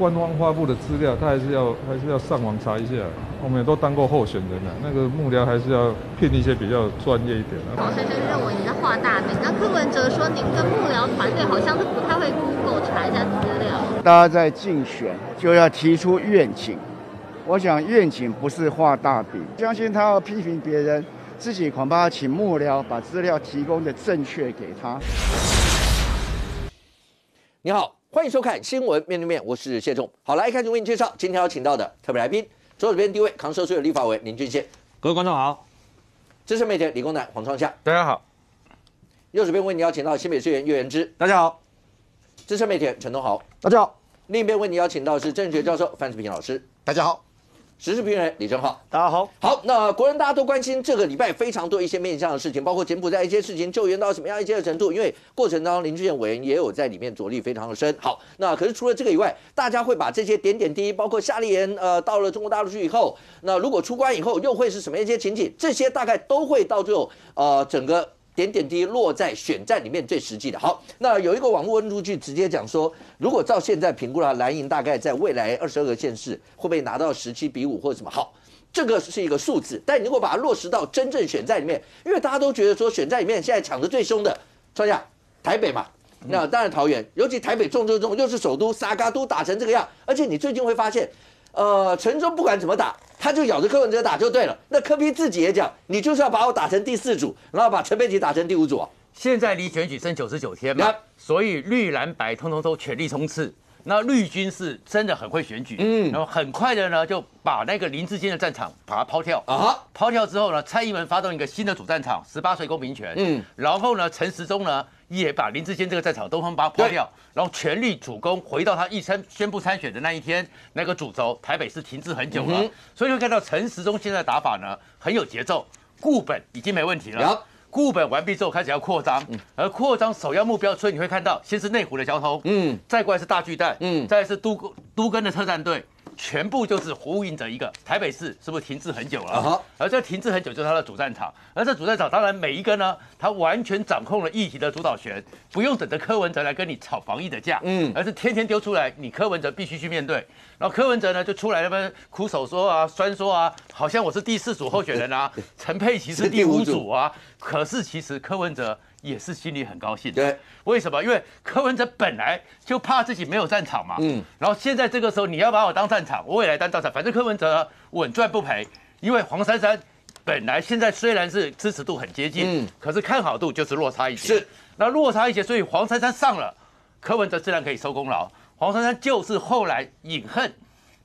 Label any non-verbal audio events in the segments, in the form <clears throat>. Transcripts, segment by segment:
官方发布的资料，他还是要还是要上网查一下。我们也都当过候选人了，那个幕僚还是要聘一些比较专业一点的。黄先生认为你在画大饼，那柯文哲说您跟幕僚团队好像是不太会 Google 查一下资料。大家在竞选就要提出愿景，我想愿景不是画大饼，相信他要批评别人，自己恐怕请幕僚把资料提供的正确给他。你好，欢迎收看《新闻面对面》，我是谢仲。好，来开始为你介绍今天要请到的特别来宾，左手边第一位扛社税的立法委林俊宪，各位观众好，资深媒体理工男黄创夏，大家好，右手边为你邀请到新北市议员岳元之，大家好，资深媒体陈东豪，大家好，另一边为你邀请到是政治学教授范志平老师，大家好，时事评论员李正浩，大家好。好，那国人大家都关心这个礼拜非常多一些面向的事情，包括柬埔寨一些事情救援到什么样一些的程度，因为过程当中林志炫委员也有在里面着力非常的深。好，那可是除了这个以外，大家会把这些点点滴滴，包括夏立言呃到了中国大陆去以后，那如果出关以后又会是什么样一些情景，这些大概都会到最后呃整个。点点滴滴落在选战里面最实际的。好，那有一个网络温度计直接讲说，如果照现在评估了，蓝营大概在未来二十二个县市会不会拿到十七比五或者什么？好，这个是一个数字，但你如果把它落实到真正选战里面，因为大家都觉得说选战里面现在抢的最凶的，说一下台北嘛，那当然桃园，尤其台北重中之重，又是首都，沙嘎都打成这个样，而且你最近会发现，呃，城中不管怎么打。他就咬着柯文哲打就对了。那柯批自己也讲，你就是要把我打成第四组，然后把陈佩琪打成第五组啊。现在离选举剩九十九天嘛，所以绿蓝白通通都全力冲刺。那绿军是真的很会选举，嗯，然后很快的呢就把那个林志坚的战场把它抛掉啊，抛掉之后呢，蔡英文发动一个新的主战场，十八岁公民权，嗯，然后呢，陈时中呢也把林志坚这个战场都把它抛掉，然后全力主攻，回到他一参宣布参选的那一天，那个主轴台北市停滞很久了，所以会看到陈时中现在打法呢很有节奏，固本已经没问题了。固本完毕之后，开始要扩张，而扩张首要目标，所以你会看到，先是内湖的交通，嗯，再过来是大巨蛋，嗯，再是都都根的特战队。全部就是呼应着一个台北市是不是停滞很久了？而这停滞很久就是它的主战场，而这主战场当然每一个呢，它完全掌控了议题的主导权，不用等着柯文哲来跟你吵防疫的架，嗯，而是天天丢出来，你柯文哲必须去面对。然后柯文哲呢就出来那边苦手说啊、酸说啊，好像我是第四组候选人啊，<laughs> 陈佩琪是第五组啊，可是其实柯文哲。也是心里很高兴，对，为什么？因为柯文哲本来就怕自己没有战场嘛，嗯，然后现在这个时候你要把我当战场，我也来当战场，反正柯文哲稳赚不赔，因为黄珊珊本来现在虽然是支持度很接近，嗯，可是看好度就是落差一些，是，那落差一些，所以黄珊珊上了，柯文哲自然可以收功劳，黄珊珊就是后来隐恨。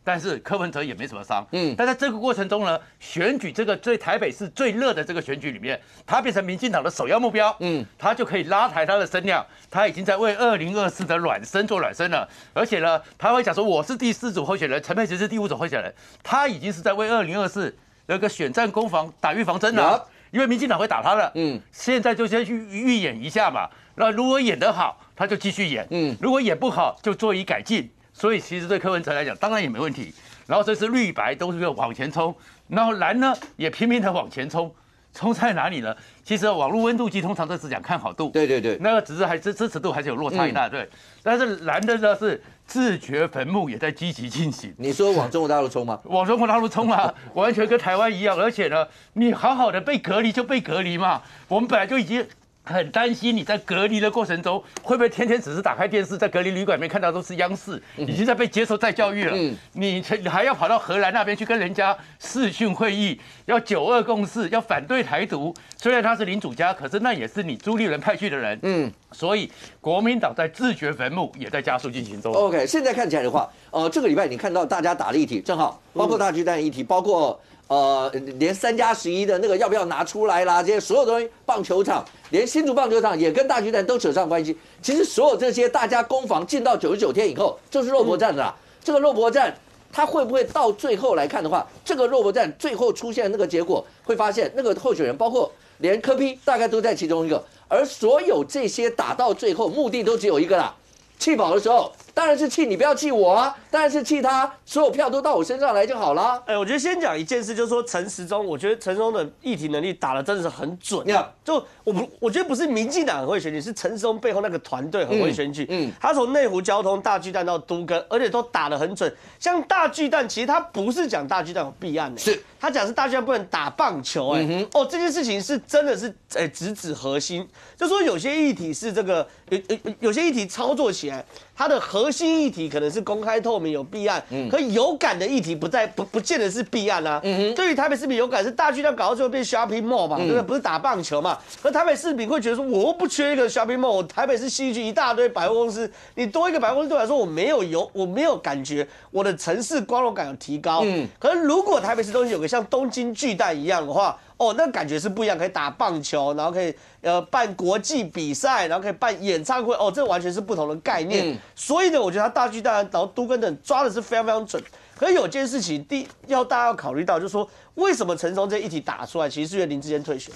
但是柯文哲也没什么伤，嗯，但在这个过程中呢，选举这个最台北市最热的这个选举里面，他变成民进党的首要目标，嗯，他就可以拉抬他的声量，他已经在为二零二四的软身做软身了，而且呢，他会讲说我是第四组候选人，陈佩琪是第五组候选人，他已经是在为二零二四那个选战攻防打预防针了，因为民进党会打他了，嗯，现在就先去预演一下嘛，那如果演得好，他就继续演，嗯，如果演不好，就做以改进。所以其实对柯文哲来讲，当然也没问题。然后这次绿白都是要往前冲，然后蓝呢也拼命的往前冲，冲在哪里呢？其实网络温度计通常都是讲看好度，对对对，那个只是还支支持度还是有落差一大堆。但是蓝的呢是自掘坟墓，也在积极进行。你说往中国大陆冲吗？往中国大陆冲啊，<laughs> 完全跟台湾一样。而且呢，你好好的被隔离就被隔离嘛，我们本来就已经。很担心你在隔离的过程中会不会天天只是打开电视，在隔离旅馆里面看到都是央视，已经在被接受再教育了。你你还要跑到荷兰那边去跟人家视讯会议，要九二共识，要反对台独。虽然他是领主家，可是那也是你朱立伦派去的人。嗯，所以国民党在自掘坟墓，也在加速进行中。OK，现在看起来的话，呃，这个礼拜你看到大家打了一题，正好包括大巨蛋议题，包括。呃，连三加十一的那个要不要拿出来啦？这些所有东西，棒球场，连新竹棒球场也跟大巨蛋都扯上关系。其实所有这些大家攻防进到九十九天以后，就是肉搏战了。这个肉搏战，它会不会到最后来看的话，这个肉搏战最后出现那个结果，会发现那个候选人，包括连柯批，大概都在其中一个。而所有这些打到最后，目的都只有一个啦，气饱的时候当然是气你，不要气我啊！当然是气他，所有票都到我身上来就好了。哎，我觉得先讲一件事，就是说陈时中，我觉得陈时中的议题能力打的真的是很准。你看，就我不，我觉得不是民进党很会选举，是陈时中背后那个团队很会选举。嗯，他从内湖交通大巨蛋到都根，而且都打得很准。像大巨蛋，其实他不是讲大巨蛋有弊案的，是他讲是大巨蛋不能打棒球。哎，哦，这件事情是真的是哎直指核心，就说有些议题是这个有有有些议题操作起来。它的核心议题可能是公开透明有弊案，可有感的议题不在不不见得是弊案啊。对于台北市民有感是大巨蛋搞到最后变 shopping mall 嘛，对不对？不是打棒球嘛？可台北市民会觉得说，我又不缺一个 shopping mall，我台北市西区一大堆百货公司，你多一个百货公司对我来说我没有有我没有感觉我的城市光荣感有提高。嗯，可是如果台北市东西有个像东京巨蛋一样的话。哦，那感觉是不一样，可以打棒球，然后可以呃办国际比赛，然后可以办演唱会，哦，这完全是不同的概念。所以呢，我觉得他大巨蛋，然后都跟等抓的是非常非常准。可是有件事情，第要大家要考虑到，就是说为什么陈松这一题打出来，其实是因为林志坚退选，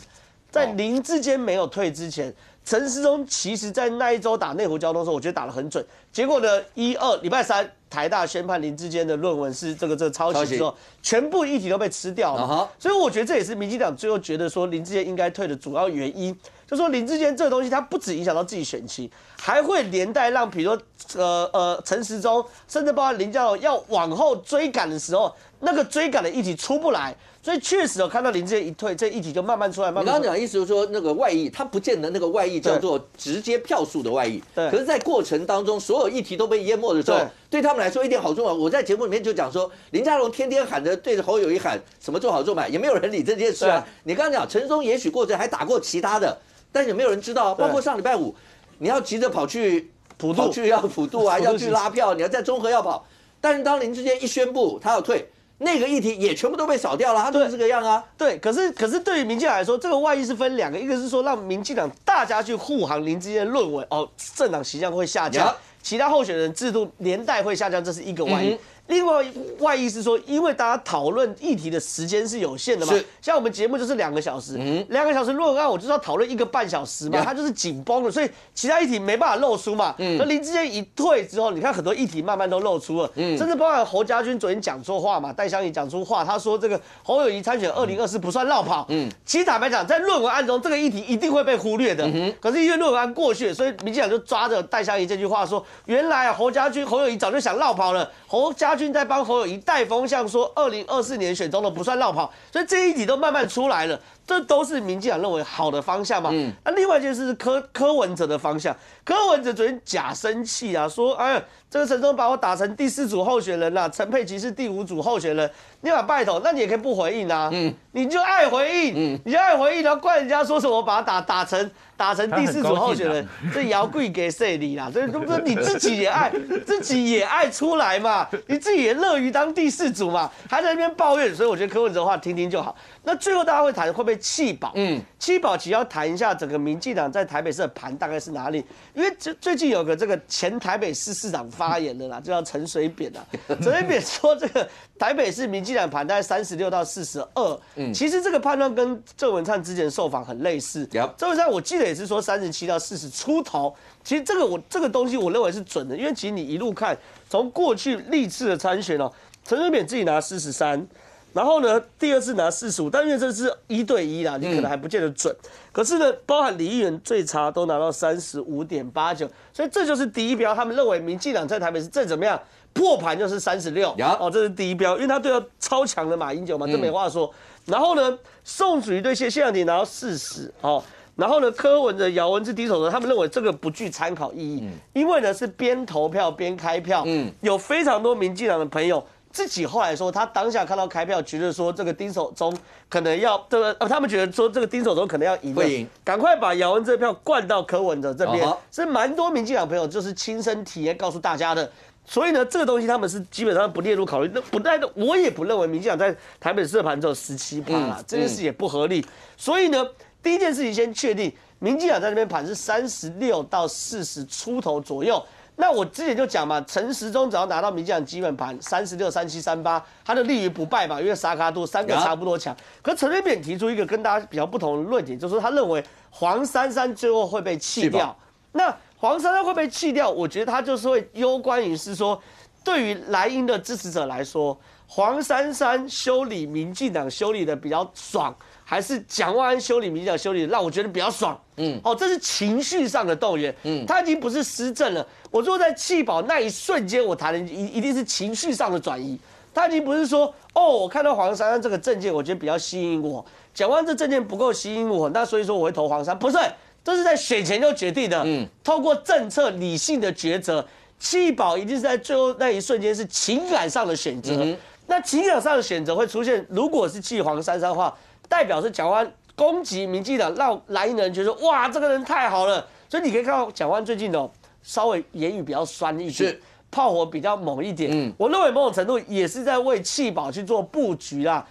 在林志坚没有退之前。陈时中其实，在那一周打内湖交通的时候，我觉得打得很准。结果呢，一二礼拜三，台大宣判林志坚的论文是这个这个抄袭之后，全部议题都被吃掉了。所以我觉得这也是民进党最后觉得说林志坚应该退的主要原因。就说林志坚这个东西，它不止影响到自己选情，还会连带让，比如说，呃呃，陈时中，甚至包括林佳龙要往后追赶的时候，那个追赶的议题出不来。所以确实有看到林志坚一退，这议题就慢慢出来。慢你刚刚讲意思就是说，那个外溢，它不见得那个外溢叫做直接票数的外溢。对。可是，在过程当中，所有议题都被淹没的时候，对他们来说一点好处啊！我在节目里面就讲说，林佳龙天天喊着对着侯友谊喊什么做好做满，也没有人理这件事啊。你刚刚讲陈松也许过程还打过其他的，但是没有人知道。包括上礼拜五，你要急着跑去普渡，去要普渡啊，<laughs> 要去拉票，你要在中和要跑。但是当林志坚一宣布他要退。那个议题也全部都被扫掉了，他就是这个样啊。对，可是可是对于民进党来说，这个外溢是分两个，一个是说让民进党大家去护航林志坚论文，哦，政党形象会下降，其他候选人制度年代会下降，这是一个外溢。另外外意是说，因为大家讨论议题的时间是有限的嘛，像我们节目就是两个小时，两个小时论文案我就是要讨论一个半小时嘛，它就是紧绷的，所以其他议题没办法露出嘛。那林志坚一退之后，你看很多议题慢慢都露出了，嗯甚至包括侯家军昨天讲错话嘛，戴香怡讲出话，他说这个侯友谊参选二零二四不算绕跑。嗯，其实坦白讲，在论文案中这个议题一定会被忽略的。嗯可是因为论文案过去，所以民进党就抓着戴香怡这句话说，原来侯家军、侯友谊早就想绕跑了，侯家。军在帮侯友谊带风向，说二零二四年选中的不算绕跑，所以这一题都慢慢出来了，这都是民进党认为好的方向嘛。嗯，那另外一件事是柯柯文哲的方向，柯文哲昨天假生气啊，说哎呀，这个陈忠把我打成第四组候选人了，陈佩琪是第五组候选人，你把拜托，那你也可以不回应啊，嗯，你就爱回应，嗯，你就爱回应，然后怪人家说什么把他打打成。打成第四组候选人，这姚贵给谁理啦？这不是 <laughs> 你自己也爱，自己也爱出来嘛？你自己也乐于当第四组嘛？还在那边抱怨，所以我觉得柯文哲的话听听就好。那最后大家会谈会不会弃保？嗯，弃保其实要谈一下整个民进党在台北市的盘大概是哪里？因为最最近有个这个前台北市市长发言的啦，<laughs> 就叫陈水扁啦。陈水扁说这个台北市民进党盘大概三十六到四十二。嗯，其实这个判断跟郑文灿之前受访很类似。郑文灿我记得也是说三十七到四十出头。其实这个我这个东西我认为是准的，因为其实你一路看从过去历次的参选哦，陈水扁自己拿四十三。然后呢，第二次拿四十五，但因为这是一对一啦，你可能还不见得准。可是呢，包含李议员最差都拿到三十五点八九，所以这就是第一标。他们认为民进党在台北市再怎么样破盘就是三十六，哦，这是第一标，因为他对到超强的马英九嘛，这没话说。然后呢，宋楚瑜对谢谢长廷拿到四十，哦，然后呢，柯文的姚文智低手的，他们认为这个不具参考意义，因为呢是边投票边开票，嗯，有非常多民进党的朋友。自己后来说，他当下看到开票，觉得说这个丁守中可能要这个，呃，他们觉得说这个丁守中可能要赢，会赢，赶快把姚文这票灌到柯文哲这边，是蛮多民进党朋友就是亲身体验告诉大家的。所以呢，这个东西他们是基本上不列入考虑，那不带的，我也不认为民进党在台北市盘只有十七趴啦，这件事也不合理。所以呢，第一件事情先确定，民进党在那边盘是三十六到四十出头左右。那我之前就讲嘛，陈时中只要拿到民进党基本盘三十六、三七、三八，他就立于不败嘛，因为沙卡度三个差不多强。可陈水扁提出一个跟大家比较不同的论点，就是他认为黄珊珊最后会被弃掉。那黄珊珊会被弃掉，我觉得他就是会攸关于是说，对于莱茵的支持者来说，黄珊珊修理民进党修理的比较爽，还是蒋万安修理民进党修理的让我觉得比较爽？嗯，哦，这是情绪上的动员，嗯，他已经不是施政了。我说在弃保那一瞬间，我谈的一一定是情绪上的转移，他已经不是说哦，我看到黄珊珊这个证件，我觉得比较吸引我，蒋万安这证件不够吸引我，那所以说我会投黄珊，不是。这是在选前就决定的，嗯，透过政策理性的抉择，弃保一定是在最后那一瞬间是情感上的选择。那情感上的选择会出现，如果是弃黄珊珊的话，代表是蒋万攻击民进党，让来的人觉得哇，这个人太好了。所以你可以看到蒋万最近哦稍微言语比较酸一些，炮火比较猛一点。嗯，我认为某种程度也是在为弃保去做布局啦。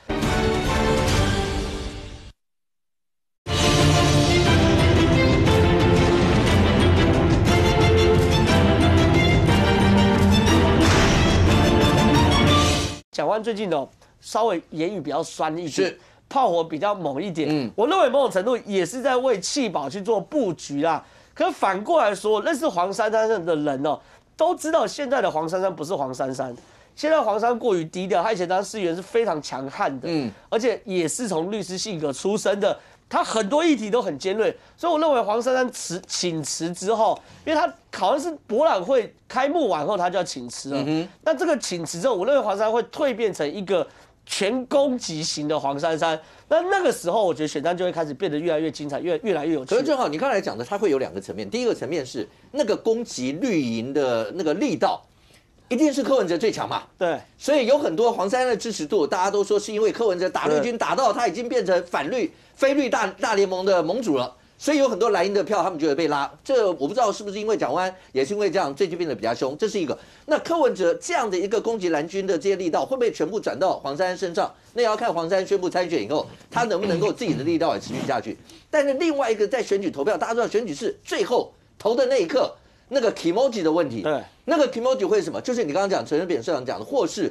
蒋万最近哦，稍微言语比较酸一点，是炮火比较猛一点。嗯，我认为某种程度也是在为弃保去做布局啦。可反过来说，认识黄珊珊的人哦，都知道现在的黄珊珊不是黄珊珊。现在黄珊过于低调，他以前当市议员是非常强悍的，嗯，而且也是从律师性格出身的。他很多议题都很尖锐，所以我认为黄珊珊辞请辞之后，因为他好像是博览会开幕完后他就要请辞了。那这个请辞之后，我认为黄珊珊会蜕变成一个全攻击型的黄珊珊。那那个时候，我觉得选战就会开始变得越来越精彩，越越来越有趣。可是正好你刚才讲的，它会有两个层面。第一个层面是那个攻击绿营的那个力道。一定是柯文哲最强嘛？对，所以有很多黄珊珊的支持度，大家都说是因为柯文哲打绿军打到他已经变成反绿、非绿大大联盟的盟主了，所以有很多蓝营的票他们觉得被拉。这我不知道是不是因为蒋万也是因为这样，最近变得比较凶，这是一个。那柯文哲这样的一个攻击蓝军的这些力道，会不会全部转到黄珊珊身上？那要看黄珊珊宣布参选以后，他能不能够自己的力道也持续下去。但是另外一个在选举投票，大家知道选举是最后投的那一刻。那个 emoji 的问题，对，那个 emoji 会什么？就是你刚刚讲陈水扁社长讲的，或是，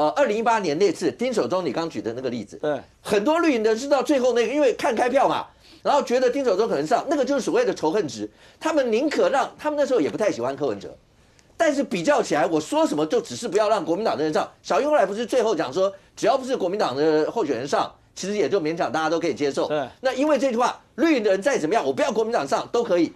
呃，二零一八年那次丁守中你刚举的那个例子，对，很多绿营的知道最后那个，因为看开票嘛，然后觉得丁守中可能上，那个就是所谓的仇恨值，他们宁可让他们那时候也不太喜欢柯文哲，但是比较起来，我说什么就只是不要让国民党的人上。小英后来不是最后讲说，只要不是国民党的候选人上，其实也就勉强大家都可以接受。对，那因为这句话，绿营的人再怎么样，我不要国民党上都可以。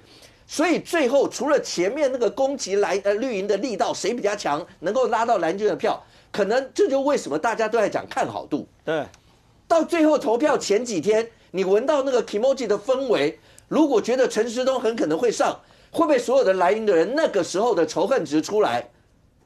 所以最后，除了前面那个攻击蓝呃绿营的力道谁比较强，能够拉到蓝军的票，可能这就为什么大家都在讲看好度。对，到最后投票前几天，你闻到那个 emoji 的氛围，如果觉得陈时东很可能会上，会不会所有的蓝营的人那个时候的仇恨值出来？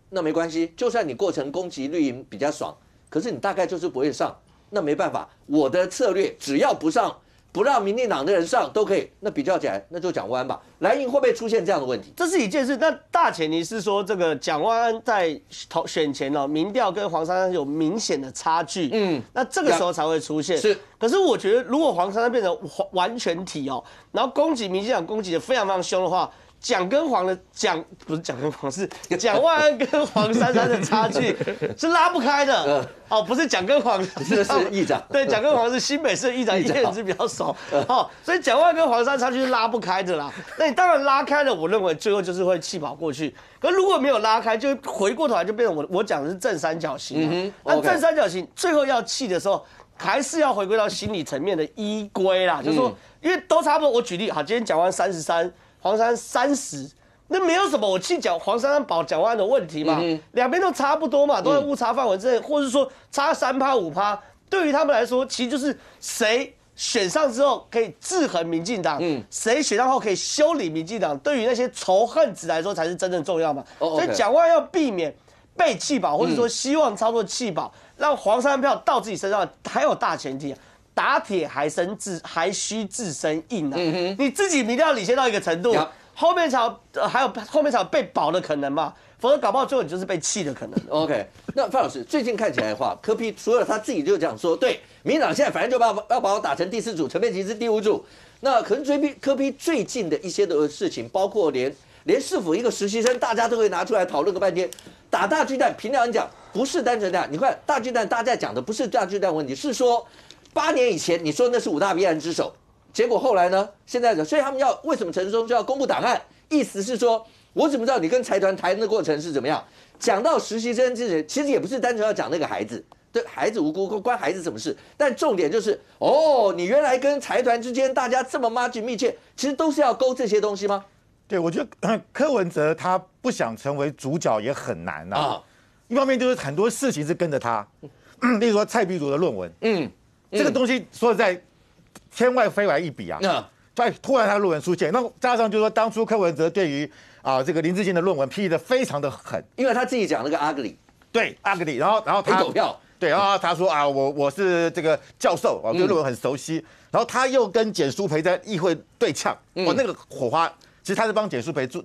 那没关系，就算你过程攻击绿营比较爽，可是你大概就是不会上，那没办法，我的策略只要不上。不让民进党的人上都可以，那比较起来，那就蒋万安吧。蓝营会不会出现这样的问题？这是一件事。那大前提是说，这个蒋万安在投选前哦，民调跟黄珊珊有明显的差距。嗯，那这个时候才会出现。是，可是我觉得，如果黄珊珊变成完全体哦，然后攻击民进党攻击的非常非常凶的话。蒋跟黄的蒋不是蒋跟黄是 <laughs> 蒋万安跟黄珊珊的差距 <laughs> 是拉不开的哦，不是蒋跟黄是是议长 <laughs> 对蒋跟黄是新北市议长，叶子比较熟哦，所以蒋万安跟黄珊差距是拉不开的啦。那你当然拉开了，我认为最后就是会气跑过去。可如果没有拉开，就回过头来就变成我我讲的是正三角形。那正三角形最后要气的时候，还是要回归到心理层面的依规啦，就是说因为都差不多。我举例好，今天讲完三十三。黄珊三十，那没有什么我去讲黄珊珊保蒋万的问题嘛，两边都差不多嘛，都在误差范围之内，或者说差三趴五趴，对于他们来说，其实就是谁选上之后可以制衡民进党，嗯，谁选上后可以修理民进党，对于那些仇恨值来说才是真正重要嘛。所以蒋万要避免被弃保，或者说希望操作弃保，让黄山票到自己身上，还有大前提。打铁还生自还需自身硬啊！你自己一定要领先到一个程度，后面才还有后面才有被保的可能嘛，否则搞不好最后你就是被弃的可能。OK，那范老师最近看起来的话，柯批除了他自己就讲说，对，民党现在反正就把要把我打成第四组，陈佩琪是第五组。那可能追批柯批最近的一些的事情，包括连连市府一个实习生，大家都会拿出来讨论个半天。打大巨蛋，平常讲不是单纯的，你看大巨蛋，大家讲的不是大巨蛋问题，是说。八年以前你说那是五大弊案之首，结果后来呢？现在的，所以他们要为什么陈松就要公布档案？意思是说，我怎么知道你跟财团谈的过程是怎么样？讲到实习生之前，其实也不是单纯要讲那个孩子，对孩子无辜，关孩子什么事？但重点就是，哦，你原来跟财团之间大家这么 m 紧密切，其实都是要勾这些东西吗？对，我觉得柯文哲他不想成为主角也很难啊。一方面就是很多事情是跟着他，例如说蔡壁如的论文，嗯，这个东西说在天外飞来一笔啊，对，突然他论文出现，那加上就是说当初柯文哲对于啊这个林志坚的论文批的非常的狠，因为他自己讲那个阿格里对 ugly，然后然后他狗票，对，然后他说啊我我是这个教授，我对论文很熟悉，然后他又跟简书培在议会对呛，哇那个火花，其实他是帮简书培助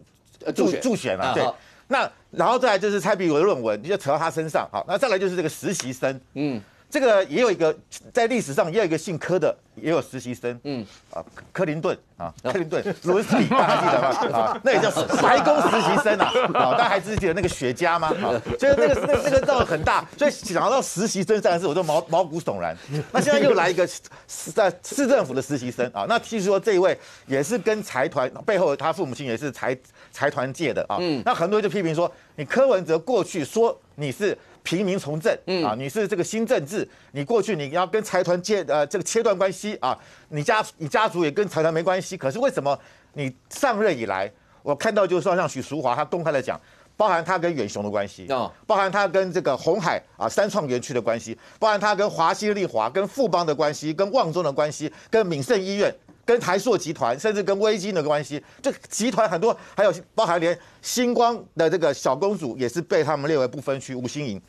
助助选了，对。那然后再来就是蔡壁如的论文，你就扯到他身上，好，那再来就是这个实习生，嗯。这个也有一个，在历史上也有一个姓柯的，也有实习生，嗯，啊，克林顿啊，克林顿，罗斯比，大家记得吗？<laughs> 啊，那也叫白宫实习生啊，<laughs> 啊，大家还记得那个雪茄吗？啊，所以那个那那个闹很大，所以想到实习生这件事，我都毛毛骨悚然。那现在又来一个在市政府的实习生啊，那据说这一位也是跟财团背后，他父母亲也是财财团界的啊，嗯，那很多人就批评说，你柯文哲过去说你是。平民从政啊，你是这个新政治，你过去你要跟财团接呃这个切断关系啊，你家你家族也跟财团没关系，可是为什么你上任以来，我看到就是说像许淑华他公开的讲，包含他跟远雄的关系啊，包含他跟这个红海啊三创园区的关系，包含他跟华西丽华跟富邦的关系，跟旺中的关系，跟敏盛医院。跟台硕集团，甚至跟微金的关系，这集团很多，还有包含连星光的这个小公主也是被他们列为不分区五星营。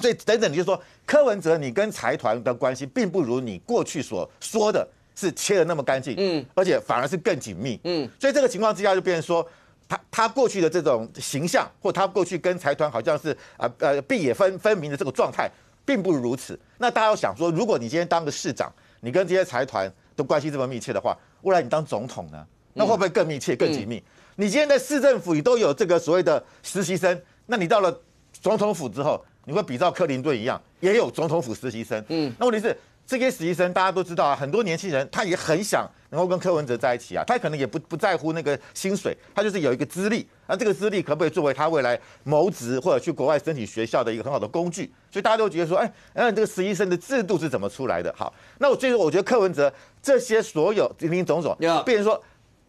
所以等等，你就说柯文哲，你跟财团的关系并不如你过去所说的是切的那么干净，嗯，而且反而是更紧密，嗯。所以这个情况之下，就变成说，他他过去的这种形象，或他过去跟财团好像是啊呃壁野分分明的这个状态，并不如此。那大家要想说，如果你今天当个市长，你跟这些财团。的关系这么密切的话，未来你当总统呢？那会不会更密切、更紧密？你今天在市政府，你都有这个所谓的实习生，那你到了总统府之后，你会比照克林顿一样，也有总统府实习生。嗯，那问题是。这些实习生大家都知道啊，很多年轻人他也很想能够跟柯文哲在一起啊，他可能也不不在乎那个薪水，他就是有一个资历，那这个资历可不可以作为他未来谋职或者去国外申请学校的一个很好的工具？所以大家都觉得说，哎，那这个实习生的制度是怎么出来的？好，那我最后我觉得柯文哲这些所有林林总总，变成说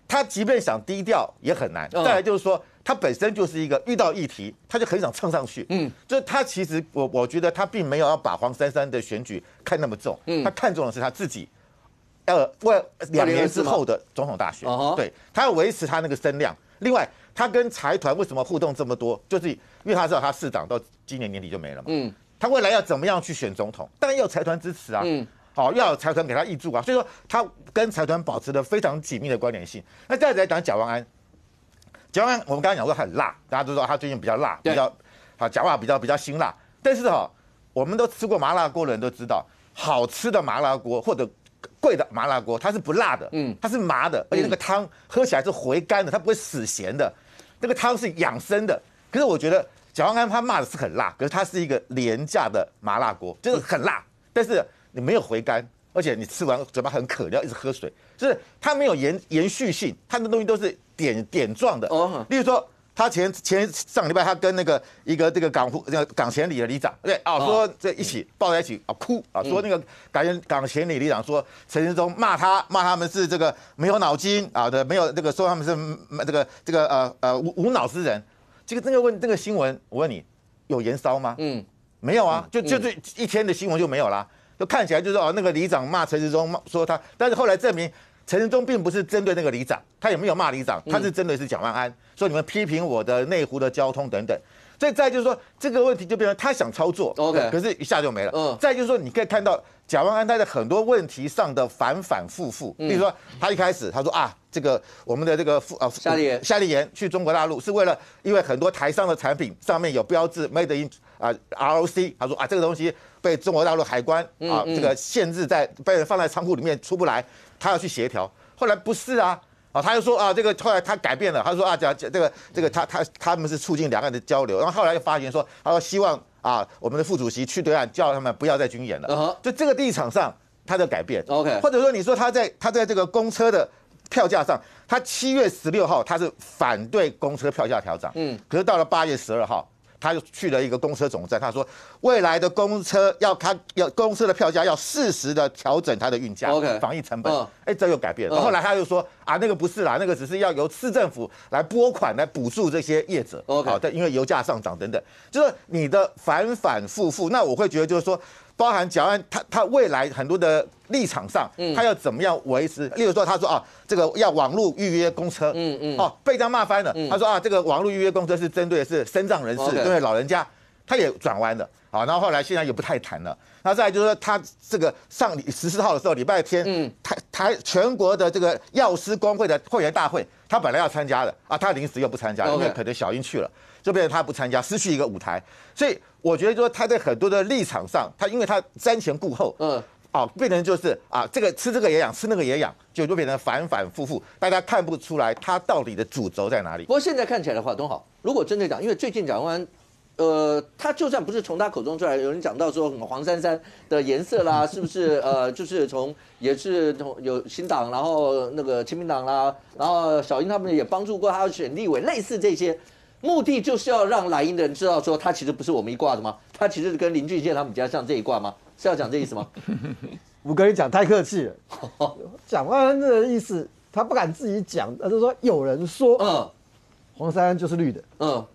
他即便想低调也很难。再来就是说。他本身就是一个遇到议题，他就很想蹭上去。嗯，就是他其实我我觉得他并没有要把黄珊珊的选举看那么重，嗯，他看重的是他自己，呃，为两年之后的总统大选，对他要维持他那个声量。另外，他跟财团为什么互动这么多？就是因为他知道他市长到今年年底就没了嘛。嗯，他未来要怎么样去选总统？当然要财团支持啊。嗯，好，要有财团给他挹注啊。所以说，他跟财团保持了非常紧密的关联性。那再来讲蒋万安。蒋万安，我们刚才讲过很辣，大家都知道他最近比较辣，比较好讲话比较比较辛辣。但是哈，我们都吃过麻辣锅的人都知道，好吃的麻辣锅或者贵的麻辣锅，它是不辣的，嗯，它是麻的，而且那个汤喝起来是回甘的，它不会死咸的。那个汤是养生的。可是我觉得蒋万安他骂的是很辣，可是它是一个廉价的麻辣锅，就是很辣，但是你没有回甘，而且你吃完嘴巴很渴，你要一直喝水，就是它没有延延续性，它的东西都是。点点状的，哦，例如说，他前前上礼拜，他跟那个一个这个港那个港前里的里长，对啊，说这一起抱在一起啊哭啊，说那个港前港前里里长说陈世忠骂他骂他们是这个没有脑筋啊的，没有这个说他们是这个这个呃呃无无脑之人，这个这个问这个新闻，我问你有延烧吗？嗯，没有啊，就就这一天的新闻就没有啦，就看起来就是哦那个里长骂陈世忠骂说他，但是后来证明。陈仁忠并不是针对那个里长，他也没有骂里长，他是针对是蒋万安，说你们批评我的内湖的交通等等。所以再就是说这个问题就变成他想操作，OK，可是一下就没了。嗯。再就是说你可以看到蒋万安他在很多问题上的反反复复，比如说他一开始他说啊，这个我们的这个副呃夏立言夏立言去中国大陆是为了因为很多台商的产品上面有标志 Made in 啊 ROC，他说啊这个东西被中国大陆海关啊这个限制在被人放在仓库里面出不来。他要去协调，后来不是啊，啊，他又说啊，这个后来他改变了，他说啊，讲讲这个这个他他他们是促进两岸的交流，然后后来又发言说，他说希望啊，我们的副主席去对岸叫他们不要再军演了，就这个立场上他的改变，OK，或者说你说他在他在这个公车的票价上，他七月十六号他是反对公车票价调涨，嗯，可是到了八月十二号。他就去了一个公车总站，他说未来的公车要开要公车的票价要适时的调整它的运价，OK，防疫成本，哎，这又改变了。后来他又说啊，那个不是啦，那个只是要由市政府来拨款来补助这些业者，OK，好，但因为油价上涨等等，就是你的反反复复，那我会觉得就是说。包含蒋安他他未来很多的立场上，他要怎么样维持？例如说，他说啊，这个要网络预约公车，嗯嗯，哦，被他骂翻了。他说啊，这个网络预约公车是针对的是身障人士，针对老人家，他也转弯了。好，然后后来现在也不太谈了。那再就是说，他这个上十四号的时候，礼拜天，嗯，台台全国的这个药师工会的会员大会，他本来要参加的啊，他临时又不参加，因为可能小英去了，就变成他不参加，失去一个舞台，所以。我觉得说他在很多的立场上，他因为他瞻前顾后，嗯，啊，变成就是啊，这个吃这个也养，吃那个也养，就就变成反反复复，大家看不出来他到底的主轴在哪里。不过现在看起来的话，都好。如果真的讲，因为最近蒋万呃，他就算不是从他口中出来，有人讲到说什么黄珊珊的颜色啦，<laughs> 是不是呃，就是从也是从有新党，然后那个亲民党啦，然后小英他们也帮助过他选立委，类似这些。目的就是要让莱茵的人知道，说他其实不是我们一挂的吗？他其实是跟林俊宪他们家像这一挂吗？是要讲这意思吗？<laughs> 我跟你讲，太客气了。蒋万安的意思，他不敢自己讲，而是说有人说，嗯，黄珊珊就是绿的，嗯，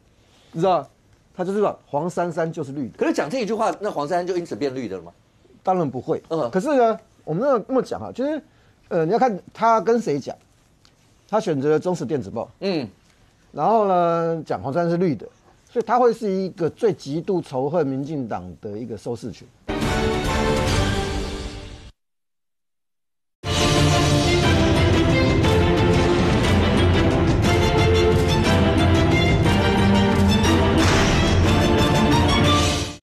你知道，他就是说黄珊珊就是绿的。可是讲这一句话，那黄珊珊就因此变绿的了吗？当然不会。嗯，可是呢，我们那么讲哈，就是，呃，你要看他跟谁讲，他选择了中时电子报，嗯。然后呢，讲黄山是绿的，所以他会是一个最极度仇恨民进党的一个收视群。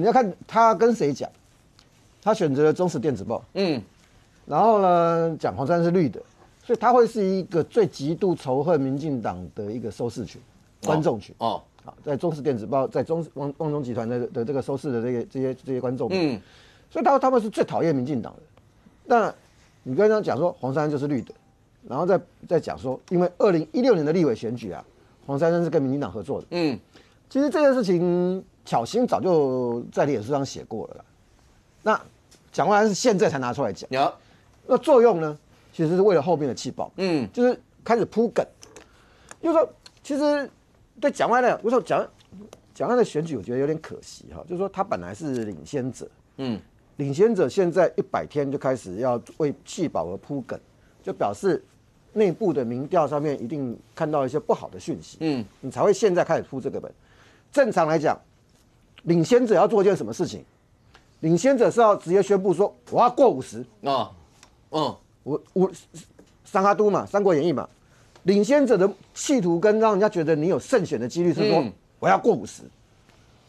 你要看他跟谁讲，他选择了中时电子报，嗯，然后呢，讲黄山是绿的。所以他会是一个最极度仇恨民进党的一个收视群、观众群哦。好，在中视电子报，在中汪汪中集团的的这个收视的这个这些这些观众，嗯，所以他他们是最讨厌民进党的。那你刚刚讲说黄珊珊就是绿的，然后再再讲说，因为二零一六年的立委选举啊，黄珊珊是跟民进党合作的，嗯，其实这件事情巧心早就在脸书上写过了啦。那蒋万安是现在才拿出来讲，那作用呢？其实是为了后面的气爆，嗯，就是开始铺梗，就是说，其实对蒋万的，我说蒋蒋万的选举，我觉得有点可惜哈，就是说他本来是领先者，嗯，领先者现在一百天就开始要为气保而铺梗，就表示内部的民调上面一定看到一些不好的讯息，嗯，你才会现在开始铺这个本。正常来讲，领先者要做一件什么事情？领先者是要直接宣布说我要过五十啊，嗯。我我三哈都嘛，《三国演义》嘛，领先者的企图跟让人家觉得你有胜选的几率是说，我要过五十，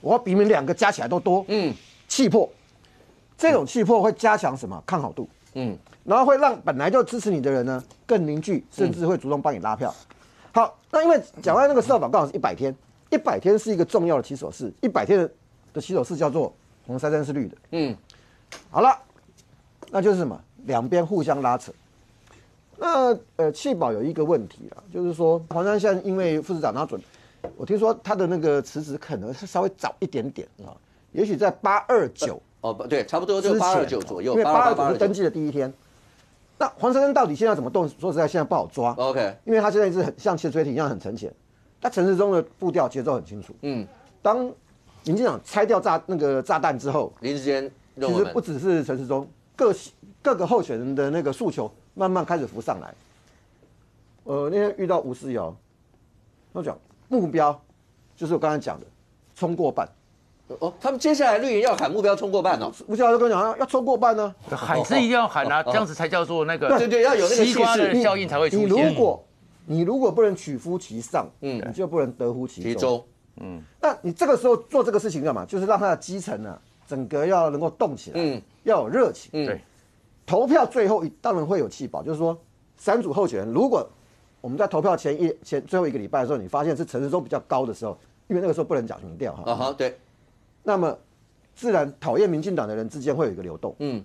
我要比你们两个加起来都多，嗯，气魄，这种气魄会加强什么看好度，嗯，然后会让本来就支持你的人呢更凝聚，甚至会主动帮你拉票。好，那因为讲完那个社保刚好是一百天，一百天是一个重要的起手式，一百天的的起手式叫做红三三是绿的，嗯，好了，那就是什么？两边互相拉扯，那呃，气保有一个问题啊，就是说黄珊珊因为副市长他准，我听说他的那个辞职可能是稍微早一点点啊，也许在八二九哦不对，差不多就八二九左右，因为八二九是登记的第一天。那黄珊珊到底现在怎么动？说实在，现在不好抓。OK，因为他现在是很像潜水艇一样很沉潜，他陈时中的步调节奏很清楚。嗯，当民进党拆掉炸那个炸弹之后，林志坚其实不只是陈时中各。各个候选人的那个诉求慢慢开始浮上来。呃，那天遇到吴思瑶，他讲目标就是我刚才讲的，冲过半。哦，他们接下来绿营要喊目标冲过半哦。吴思瑶就跟我讲要冲过半呢，喊是一定要喊啊，这样子才叫做那个对对，要有那个西瓜的效应才会出现。你如果你如果不能取乎其上，嗯，你就不能得乎其中，嗯。那你这个时候做这个事情干嘛？就是让他的基层呢，整个要能够动起来，嗯，要有热情，对。投票最后一当然会有弃保，就是说三组候选人，如果我们在投票前一前最后一个礼拜的时候，你发现是陈时中比较高的时候，因为那个时候不能讲民调哈。啊哈，对。那么自然讨厌民进党的人之间会有一个流动。嗯。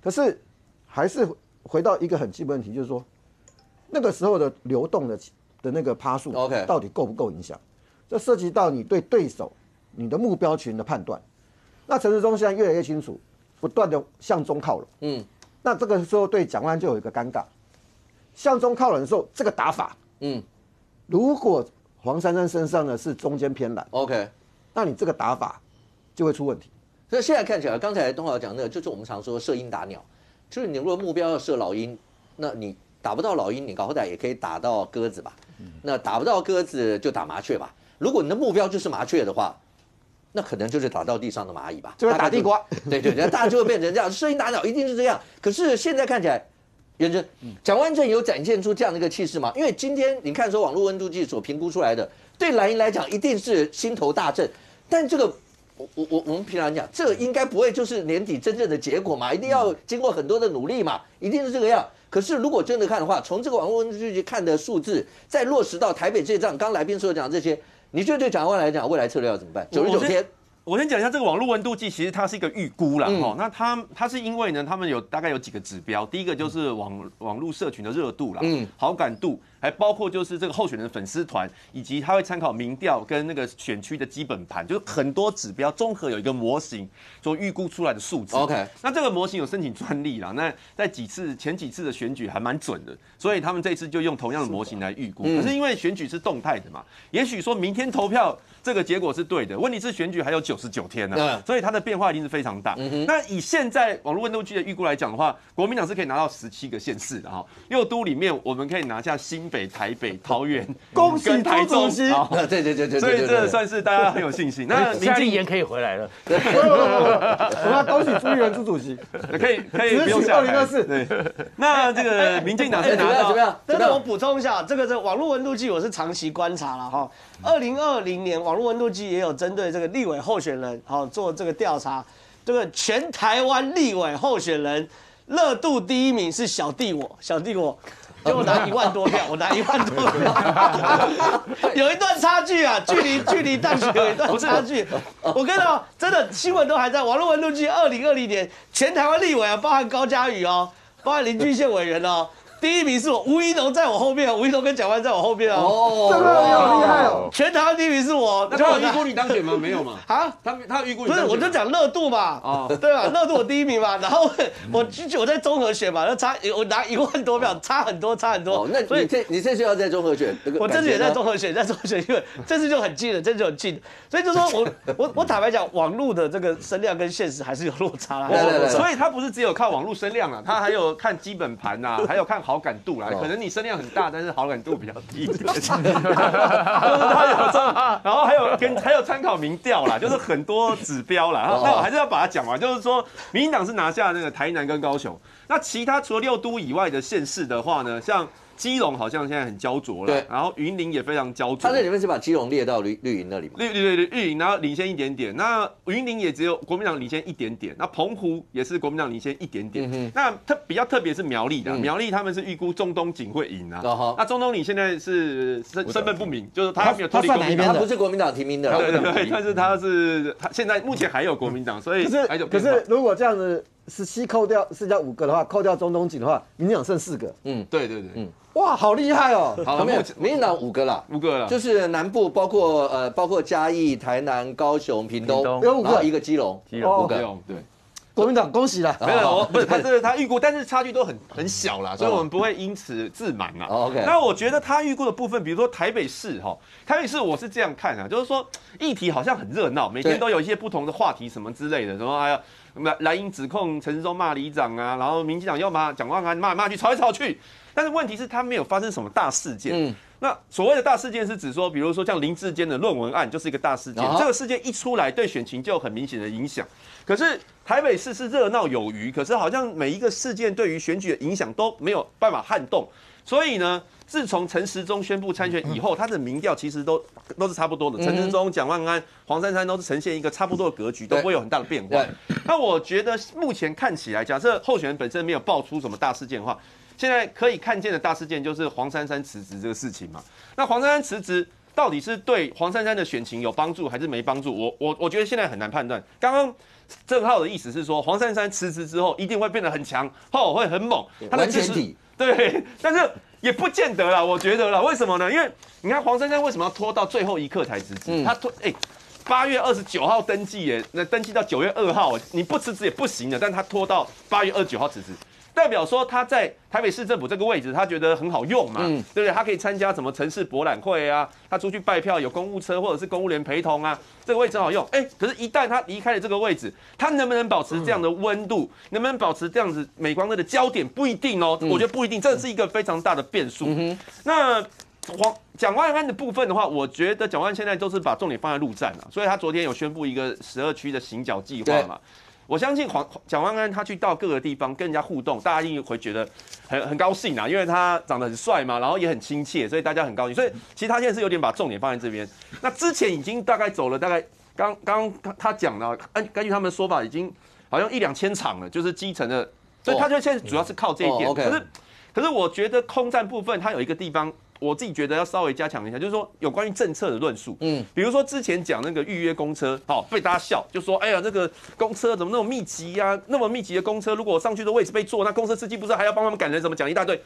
可是还是回到一个很基本问题，就是说那个时候的流动的的那个趴数，OK，到底够不够影响？这涉及到你对对手、你的目标群的判断。那陈时中现在越来越清楚，不断的向中靠拢。嗯，那这个时候对蒋万安就有一个尴尬，向中靠拢的时候，这个打法，嗯，如果黄珊珊身上呢是中间偏蓝，OK，那你这个打法就会出问题。所以现在看起来，刚才东豪讲那个，就是我们常说射鹰打鸟，就是你如果目标要射老鹰，那你打不到老鹰，你搞不歹也可以打到鸽子吧？那打不到鸽子就打麻雀吧。如果你的目标就是麻雀的话，那可能就是打到地上的蚂蚁吧，就是打地瓜。<laughs> 对对对，大家就会变成这样，声音打鸟一定是这样。可是现在看起来，认真，蒋万正有展现出这样的一个气势吗？因为今天你看说网络温度计所评估出来的，对蓝营来讲一定是心头大震，但这个。我我我我们平常讲，这应该不会就是年底真正的结果嘛，一定要经过很多的努力嘛，一定是这个样。可是如果真的看的话，从这个网络温度计看的数字，再落实到台北这仗，刚来宾所讲这些，你觉得对蒋万来讲，未来策略要怎么办？九十九天。我先讲一下这个网络温度计，其实它是一个预估啦。哈。那它它是因为呢，他们有大概有几个指标，第一个就是网网络社群的热度啦，嗯，好感度，还包括就是这个候选人的粉丝团，以及他会参考民调跟那个选区的基本盘，就是很多指标综合有一个模型所预估出来的数字。OK，那这个模型有申请专利啦，那在几次前几次的选举还蛮准的，所以他们这次就用同样的模型来预估。可是因为选举是动态的嘛，也许说明天投票。这个结果是对的，问题是选举还有九十九天呢，所以它的变化一定是非常大。那以现在网络温度计的预估来讲的话，国民党是可以拿到十七个县市的哈，六都里面我们可以拿下新北、台北、桃园，<laughs> 恭喜台中！对对对对，所以这算是大家很有信心。那林静言可以回来了，<laughs> 我们要恭喜朱立伦朱主席，可以可以不用下。二零二四，对。那这个民进党是拿到怎么样？真的，我补充一下，这个这网络温度计我是长期观察了哈。二零二零年网络温度计也有针对这个立委候选人，好做这个调查。这个全台湾立委候选人热度第一名是小弟我，小弟我，<laughs> 就我拿一万多票，我拿一万多票，<laughs> 有一段差距啊，距离距离当选有一段差距。我跟你说，真的新闻都还在。网络温度计二零二零年全台湾立委啊，包含高嘉宇哦，包含林俊宪委员哦。第一名是我吴一农在我后面，吴一农跟蒋万在我后面哦，哦！全台湾第一名是我，那他有预估你当选吗？<laughs> 没有嘛？啊，他他预估不是，我就讲热度嘛，哦，<laughs> 对吧？热度我第一名嘛，然后我我在综合选嘛，那差我拿一万多票，差很多，差很多。那所以这你这次要在综合选，我这次也在综合选，在综合选，因为 <laughs> 这次就很近了，这次就很近，所以就说我我我坦白讲，网络的这个声量跟现实还是有落差啦。所以他不是只有靠网络声量啊，他还有看基本盘呐，还有看。好感度啦，可能你声量很大，但是好感度比较低。然后还有跟还有参考民调啦，就是很多指标啦。那我还是要把它讲完，就是说，民进党是拿下那个台南跟高雄，那其他除了六都以外的县市的话呢，像。基隆好像现在很焦灼了，对，然后云林也非常焦灼。他在里面是把基隆列到绿绿营那里吗？绿对对绿营，然后领先一点点。那云林也只有国民党领先一点点。那澎湖也是国民党领先一点点。那特比较特别是苗栗的，苗栗他们是预估中东锦会赢啊。那中东你现在是身身份不明，就是他没有脱离国民党，他不是国民党提名的，<laughs> 对对对，但是他是他现在目前还有国民党，所以可是可是如果这样子十七扣掉剩下五个的话，扣掉中东锦的话，民进党剩四个。嗯，对对对，嗯。哇，好厉害哦！好，没有，民进党五个啦，五个啦，就是南部包括呃，包括嘉义、台南、高雄、屏东，有五个，一个基隆，基隆五个，对。国民党恭喜了，没有，<laughs> 不是他是他预估，但是差距都很很小啦，所以我们不会因此自满啦。OK，那我觉得他预估的部分，比如说台北市哈，台北市我是这样看啊，就是说议题好像很热闹，每天都有一些不同的话题什么之类的，什么哎呀。蓝蓝营指控陈时中骂里长啊，然后民进党要骂蒋万安骂骂去吵来吵去，但是问题是他没有发生什么大事件。嗯，那所谓的大事件是指说，比如说像林志坚的论文案就是一个大事件，这个事件一出来，对选情就有很明显的影响。可是台北市是热闹有余，可是好像每一个事件对于选举的影响都没有办法撼动，所以呢。自从陈时中宣布参选以后，他的民调其实都都是差不多的。陈时中、蒋万安、黄珊珊都是呈现一个差不多的格局，都不会有很大的变化。那我觉得目前看起来，假设候选人本身没有爆出什么大事件的话，现在可以看见的大事件就是黄珊珊辞职这个事情嘛。那黄珊珊辞职到底是对黄珊珊的选情有帮助还是没帮助？我我我觉得现在很难判断。刚刚郑浩的意思是说，黄珊珊辞职之后一定会变得很强，后会很猛，他的支持 <laughs> 对，但是也不见得啦，我觉得啦，为什么呢？因为你看黄珊珊为什么要拖到最后一刻才辞职？他拖哎，八月二十九号登记耶，那登记到九月二号，你不辞职也不行的，但他拖到八月二十九号辞职。代表说他在台北市政府这个位置，他觉得很好用嘛，对不对？他可以参加什么城市博览会啊？他出去拜票有公务车或者是公务员陪同啊，这个位置很好用。哎，可是，一旦他离开了这个位置，他能不能保持这样的温度？能不能保持这样子美光灯的焦点？不一定哦，我觉得不一定，这是一个非常大的变数。那黄蒋万安的部分的话，我觉得蒋万安现在都是把重点放在陆战了，所以他昨天有宣布一个十二区的行脚计划嘛。我相信黄蒋万安他去到各个地方跟人家互动，大家一定会觉得很很高兴啊，因为他长得很帅嘛，然后也很亲切，所以大家很高兴。所以其实他现在是有点把重点放在这边。那之前已经大概走了大概刚刚他讲了，根根据他们的说法，已经好像一两千场了，就是基层的，所以他就现在主要是靠这一点。可是可是我觉得空战部分，他有一个地方。我自己觉得要稍微加强一下，就是说有关于政策的论述，嗯，比如说之前讲那个预约公车，好被大家笑，就说哎呀，这个公车怎么那么密集呀？那么密集的公车，如果我上去的位置被坐，那公车司机不是还要帮他们赶人？怎么讲一大堆？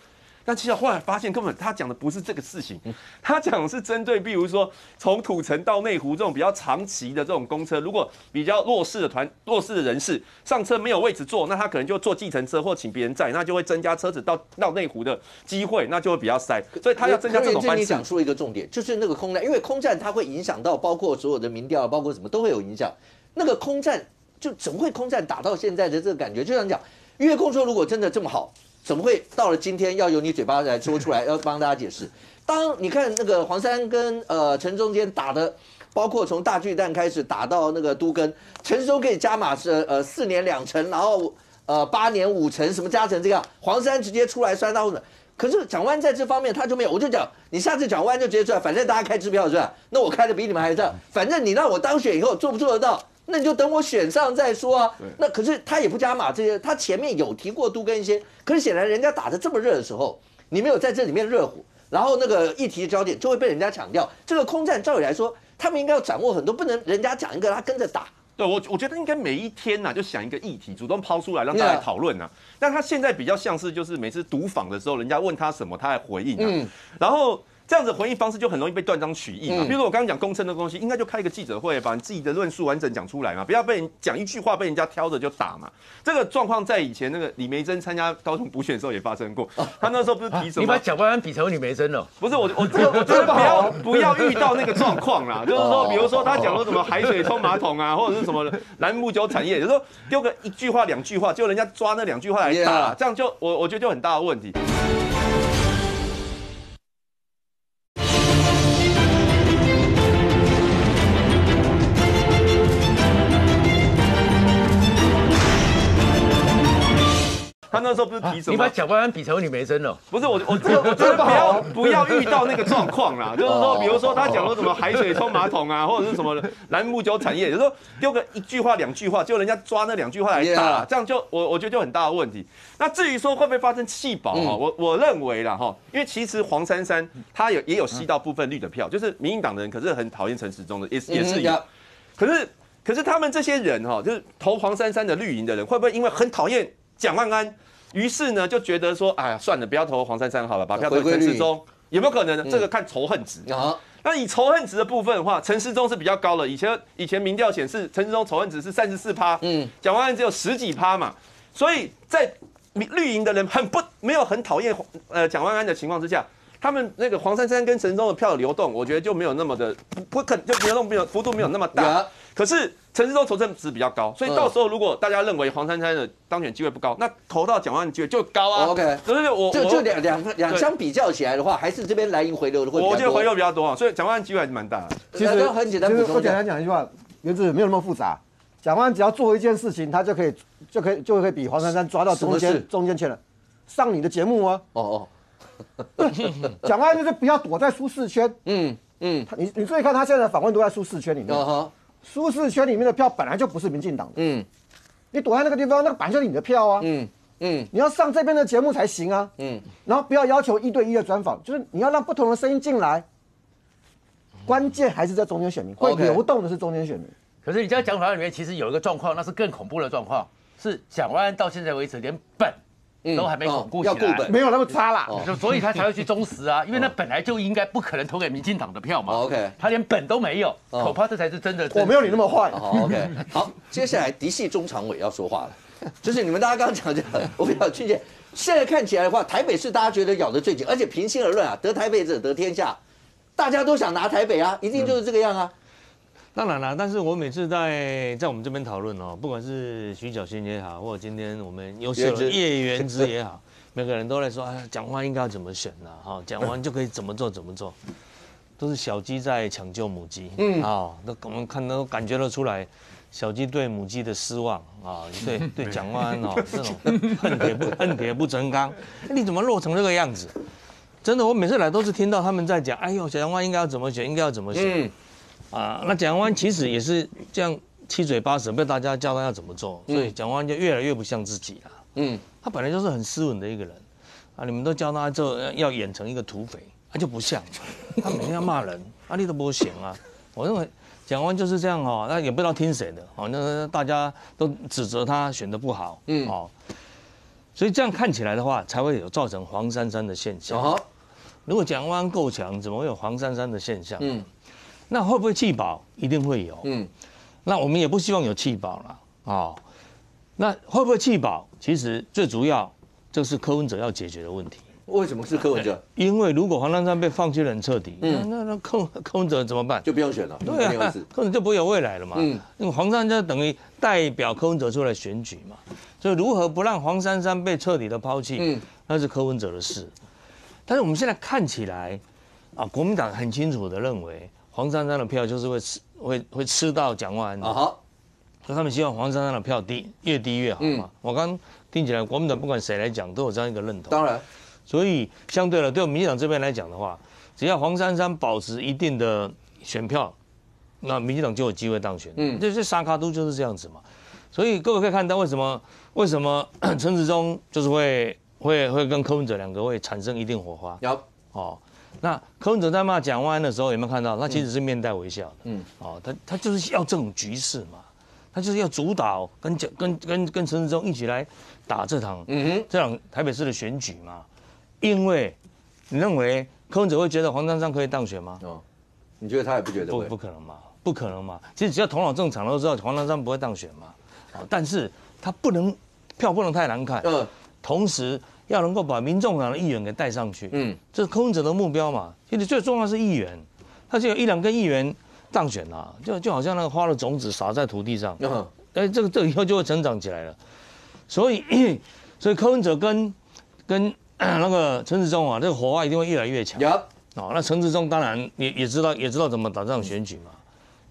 但其实后来发现，根本他讲的不是这个事情，他讲的是针对，比如说从土城到内湖这种比较长期的这种公车，如果比较弱势的团、弱势的人士上车没有位置坐，那他可能就坐计程车或请别人载，那就会增加车子到到内湖的机会，那就会比较塞。所以他要增加这种班次。你讲出了一个重点，就是那个空站，因为空站它会影响到包括所有的民调，包括什么都会有影响。那个空站就怎么会空站打到现在的这个感觉？就像讲，因为空车如果真的这么好。怎么会到了今天要由你嘴巴来说出来，要帮大家解释？<laughs> 当你看那个黄山跟呃陈中间打的，包括从大巨蛋开始打到那个都根，陈松可以加码是呃四年两成，然后呃八年五成，什么加成这样？黄山直接出来摔到的，可是蒋万在这方面他就没有，我就讲你下次蒋万就直接出来，反正大家开支票是吧？那我开的比你们还大，反正你让我当选以后做不做得到？那你就等我选上再说啊。那可是他也不加码这些，他前面有提过都跟一些，可是显然人家打的这么热的时候，你没有在这里面热火，然后那个议题的焦点就会被人家抢掉。这个空战照理来说，他们应该要掌握很多，不能人家讲一个他跟着打。对我我觉得应该每一天呐就想一个议题，主动抛出来让大家讨论呐。但他现在比较像是就是每次读访的时候，人家问他什么，他来回应啊。然后。这样子回应方式就很容易被断章取义嘛。比如说我刚刚讲公称的东西，应该就开一个记者会，把你自己的论述完整讲出来嘛，不要被人讲一句话被人家挑着就打嘛。这个状况在以前那个李梅珍参加高雄补选的时候也发生过。他那时候不是提什么？你把蒋万安比成李梅珍了？不是我，我这个我觉得不要不要遇到那个状况啦。<laughs> 就是说，比如说他讲说什么海水冲马桶啊，或者是什么蓝木酒产业，就是说丢个一句话两句话，就人家抓那两句话来打，这样就我我觉得就很大的问题。他那时候不是提什么？你把蒋万安比成李梅珍了？不是我，我这个我觉得 <laughs> 不要不要遇到那个状况啦。就是说，比如说他讲说什么海水冲马桶啊，或者是什么蓝木酒产业，就是说丢个一句话两句话，就人家抓那两句话来打，这样就我我觉得就很大的问题。那至于说会不会发生弃保哈，我我认为啦哈，因为其实黄珊珊她有也有吸到部分绿的票，就是民进党的人，可是很讨厌陈时中的，也是也是有。可是可是他们这些人哈，就是投黄珊珊的绿营的人，会不会因为很讨厌？蒋万安，于是呢就觉得说，哎呀，算了，不要投黄珊珊好了，把票投陈世忠，有没有可能呢？这个看仇恨值啊。那以仇恨值的部分的话，陈世忠是比较高了。以前以前民调显示，陈世忠仇恨值是三十四趴，嗯，蒋万安只有十几趴嘛。所以在绿营的人很不没有很讨厌呃蒋万安的情况之下，他们那个黄珊珊跟陈世忠的票流动，我觉得就没有那么的不不可就流动没有幅度没有那么大。可是。陈世忠投证值比较高，所以到时候如果大家认为黄珊珊的当选机会不高，那投到蒋万安机会就高啊。OK，所以我就就两两两相比较起来的话，还是这边来银回流的会。我觉得回流比较多啊，所以蒋万安机会还是蛮大的。其实很简单，我简单讲一句话，原子没有那么复杂。蒋万只要做一件事情，他就可以就可以就可以比黄珊珊抓到中间中间去了，上你的节目啊。哦哦，蒋万安就是不要躲在舒适圈。嗯嗯，你你注意看他现在的访问都在舒适圈里面。舒适圈里面的票本来就不是民进党的，嗯，你躲在那个地方，那个本来就是你的票啊，嗯嗯，你要上这边的节目才行啊，嗯，然后不要要求一对一的专访，就是你要让不同的声音进来，关键还是在中间选民，会流动的是中间选民。可是你在讲法里面，其实有一个状况，那是更恐怖的状况，是蒋万安到现在为止连本都还没巩固起来，没有那么差啦。就所以他才会去忠实啊，因为那本来就应该不可能投给民进党的票嘛。OK，他连本都没有，恐怕这才是真的。我没有你那么坏。好，OK，<laughs> 好，接下来嫡系中常委要说话了，就是你们大家刚刚讲这个，我比较确切。现在看起来的话，台北市大家觉得咬得最紧，而且平心而论啊，得台北者得天下，大家都想拿台北啊，一定就是这个样啊。当然啦，但是我每次在在我们这边讨论哦，不管是徐小新也好，或者今天我们优秀的叶元之也好，每个人都在说，哎，讲话应该要怎么选呢？哈，讲完就可以怎么做怎么做，都是小鸡在抢救母鸡，嗯，啊，那我们看都感觉得出来。小鸡对母鸡的失望啊，对对，蒋万安哦，这种恨铁不恨铁不成钢，你怎么落成这个样子？真的，我每次来都是听到他们在讲，哎呦，蒋万安应该要怎么选，应该要怎么选，啊，那蒋万安其实也是这样七嘴八舌，被大家教他要怎么做，所以蒋万安就越来越不像自己了。嗯，他本来就是很斯文的一个人，啊，你们都教他做要演成一个土匪，他就不像，他每天要骂人，啊，你都不行啊，我认为。讲完就是这样哦，那也不知道听谁的哦，那大家都指责他选的不好，嗯，哦，所以这样看起来的话，才会有造成黄珊珊的现象。哦，如果蒋万安够强，怎么会有黄珊珊的现象？嗯，那会不会弃保？一定会有。嗯，那我们也不希望有弃保了。哦，那会不会弃保？其实最主要就是柯文哲要解决的问题。为什么是柯文哲？因为如果黄珊珊被放弃的很彻底，嗯，那那柯柯文哲怎么办？就不用选了。对啊，柯文哲就不会有未来了嘛。嗯，因为黄珊珊等于代表柯文哲出来选举嘛，所以如何不让黄珊珊被彻底的抛弃，嗯，那是柯文哲的事。但是我们现在看起来，啊，国民党很清楚的认为黄珊珊的票就是会吃会会吃到蒋万安的。好，所以他们希望黄珊珊的票低越低越好嘛。我刚听起来国民党不管谁来讲都有这样一个认同。当然。所以相对了，对我们民进党这边来讲的话，只要黄珊珊保持一定的选票，那民进党就有机会当选。嗯，这这沙卡都就是这样子嘛。所以各位可以看到，为什么为什么陈时中就是会会会跟柯文哲两个会产生一定火花？有哦。那柯文哲在骂蒋万安的时候，有没有看到？他其实是面带微笑的。嗯，哦，他他就是要这种局势嘛，他就是要主导跟蒋跟跟跟陈时中一起来打这场嗯哼这场台北市的选举嘛。因为你认为柯文哲会觉得黄珊珊可以当选吗？哦，你觉得他也不觉得？不，不可能嘛，不可能嘛。其实只要头脑正常都知道黄珊珊不会当选嘛。啊，但是他不能票不能太难看。嗯。同时要能够把民众党的议员给带上去。嗯。这是柯文哲的目标嘛？其实最重要是议员，他就有一两个议员当选啊，就就好像那个花的种子撒在土地上。嗯。哎，这个这个以后就会成长起来了。所以，<clears throat> 所以柯文哲跟跟。<clears throat> 那个陈志忠啊，这个火花一定会越来越强。有哦，那陈志忠当然也也知道，也知道怎么打这场选举嘛。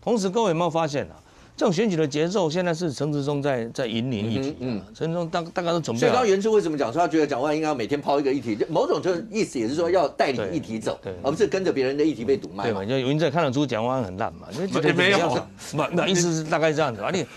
同时，各位有没有发现啊？这种选举的节奏现在是陈志忠在在引领议题，嗯，陈志忠大大概都准备。所以刚原志为什么讲说他觉得蒋万应该要每天抛一个议题，某种就意思也是说要带领议题走，而不是跟着别人的议题被堵麦。对嘛？就云哲看得出蒋万很烂嘛？没有，不，那意思是大概这样子。而且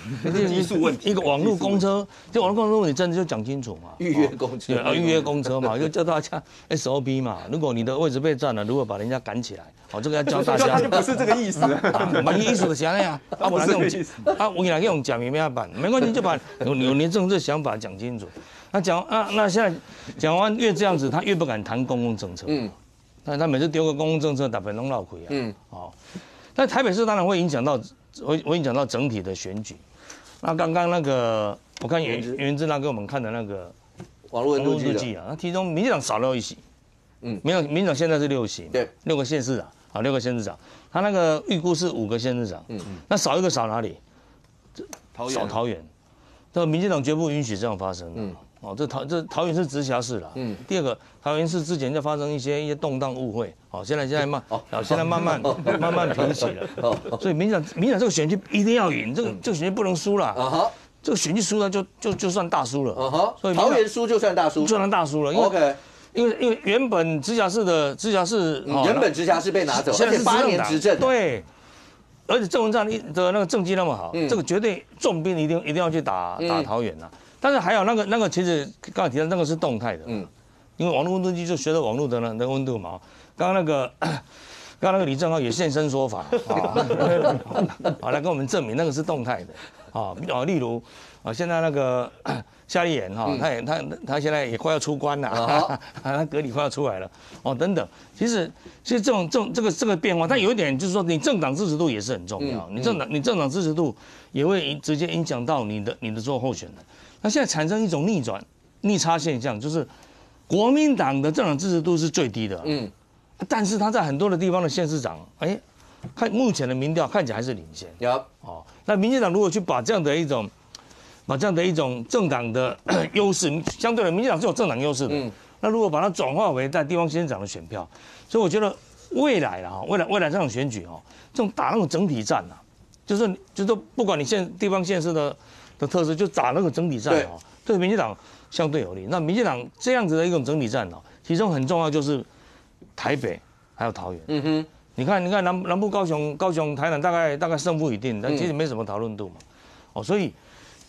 技术问题，一个网络公车，就网络公车问题，真的就讲清楚嘛？预约公车，啊，预约公车嘛，就叫大家 SOP 嘛。如果你的位置被占了，如果把人家赶起来？哦，这个要教大家。他就不是这个意思。<laughs> 没意思的想呀，啊，不是这种啊，我给他用讲明白版，没关系，就把有有你政治想法讲清楚。那讲啊，那现在讲完越这样子，他越不敢谈公共政策。嗯。那他每次丢个公共政策，打本拢闹亏啊。嗯。好。但台北市当然会影响到，会会影响到整体的选举。那刚刚那个，我看袁袁志那给我们看的那个网络路记啊，那其中民进党少了一席。嗯。民党民党现在是六席。对。六个县市长。好，六个县市长，他那个预估是五个县市长，嗯嗯，那少一个少哪里？少桃园，这个民进党绝不允许这样发生，嗯，哦，这桃这桃园是直辖市了，嗯，第二个桃园市之前就发生一些一些动荡误会，哦，现在现在慢，哦，现在慢慢慢慢平息了，哦，所以民进党民进党这个选区一定要赢，这个这个选区不能输了，啊哈，这个选举输了就就就算大输了，啊哈，所以桃园输就算大输，就算大输了，OK。因为因为原本直辖市的直辖市，原本直辖市被拿走，而且八年执政，对，而且郑文灿的那个政绩那么好，这个绝对重兵一定一定要去打打桃园呐。但是还有那个那个，其实刚才提到那个是动态的，嗯，因为网络温度计就学着网络的那那温度嘛。刚刚那个刚刚那个李正浩也现身说法啊，<laughs> <laughs> 好来跟我们证明那个是动态的啊，啊，例如啊，现在那个夏立言哈，他也他他现在也快要出关了，啊 <laughs> 他隔离快要出来了哦，等等。其实其实这种这种这个这个变化，它有一点就是说，你政党支持度也是很重要，你政党你政党支持度也会直接影响到你的你的做候选人。那现在产生一种逆转逆差现象，就是国民党的政党支持度是最低的，嗯，但是他在很多的地方的县市长，哎。看目前的民调看起来还是领先，有哦。那民进党如果去把这样的一种，把这样的一种政党的 <clears throat> 优势，相对的民进党是有政党优势的，嗯。那如果把它转化为在地方县长的选票，所以我觉得未来啊，未来未来这场选举哦，这种打那种整体战啊，就是就是不管你现地方县市的的特色，就打那个整体战哦，对民进党相对有利。那民进党这样子的一种整体战哦，其中很重要就是台北还有桃园，嗯哼。你看，你看南南部高雄、高雄、台南大概大概胜负已定，但其实没什么讨论度嘛。哦，所以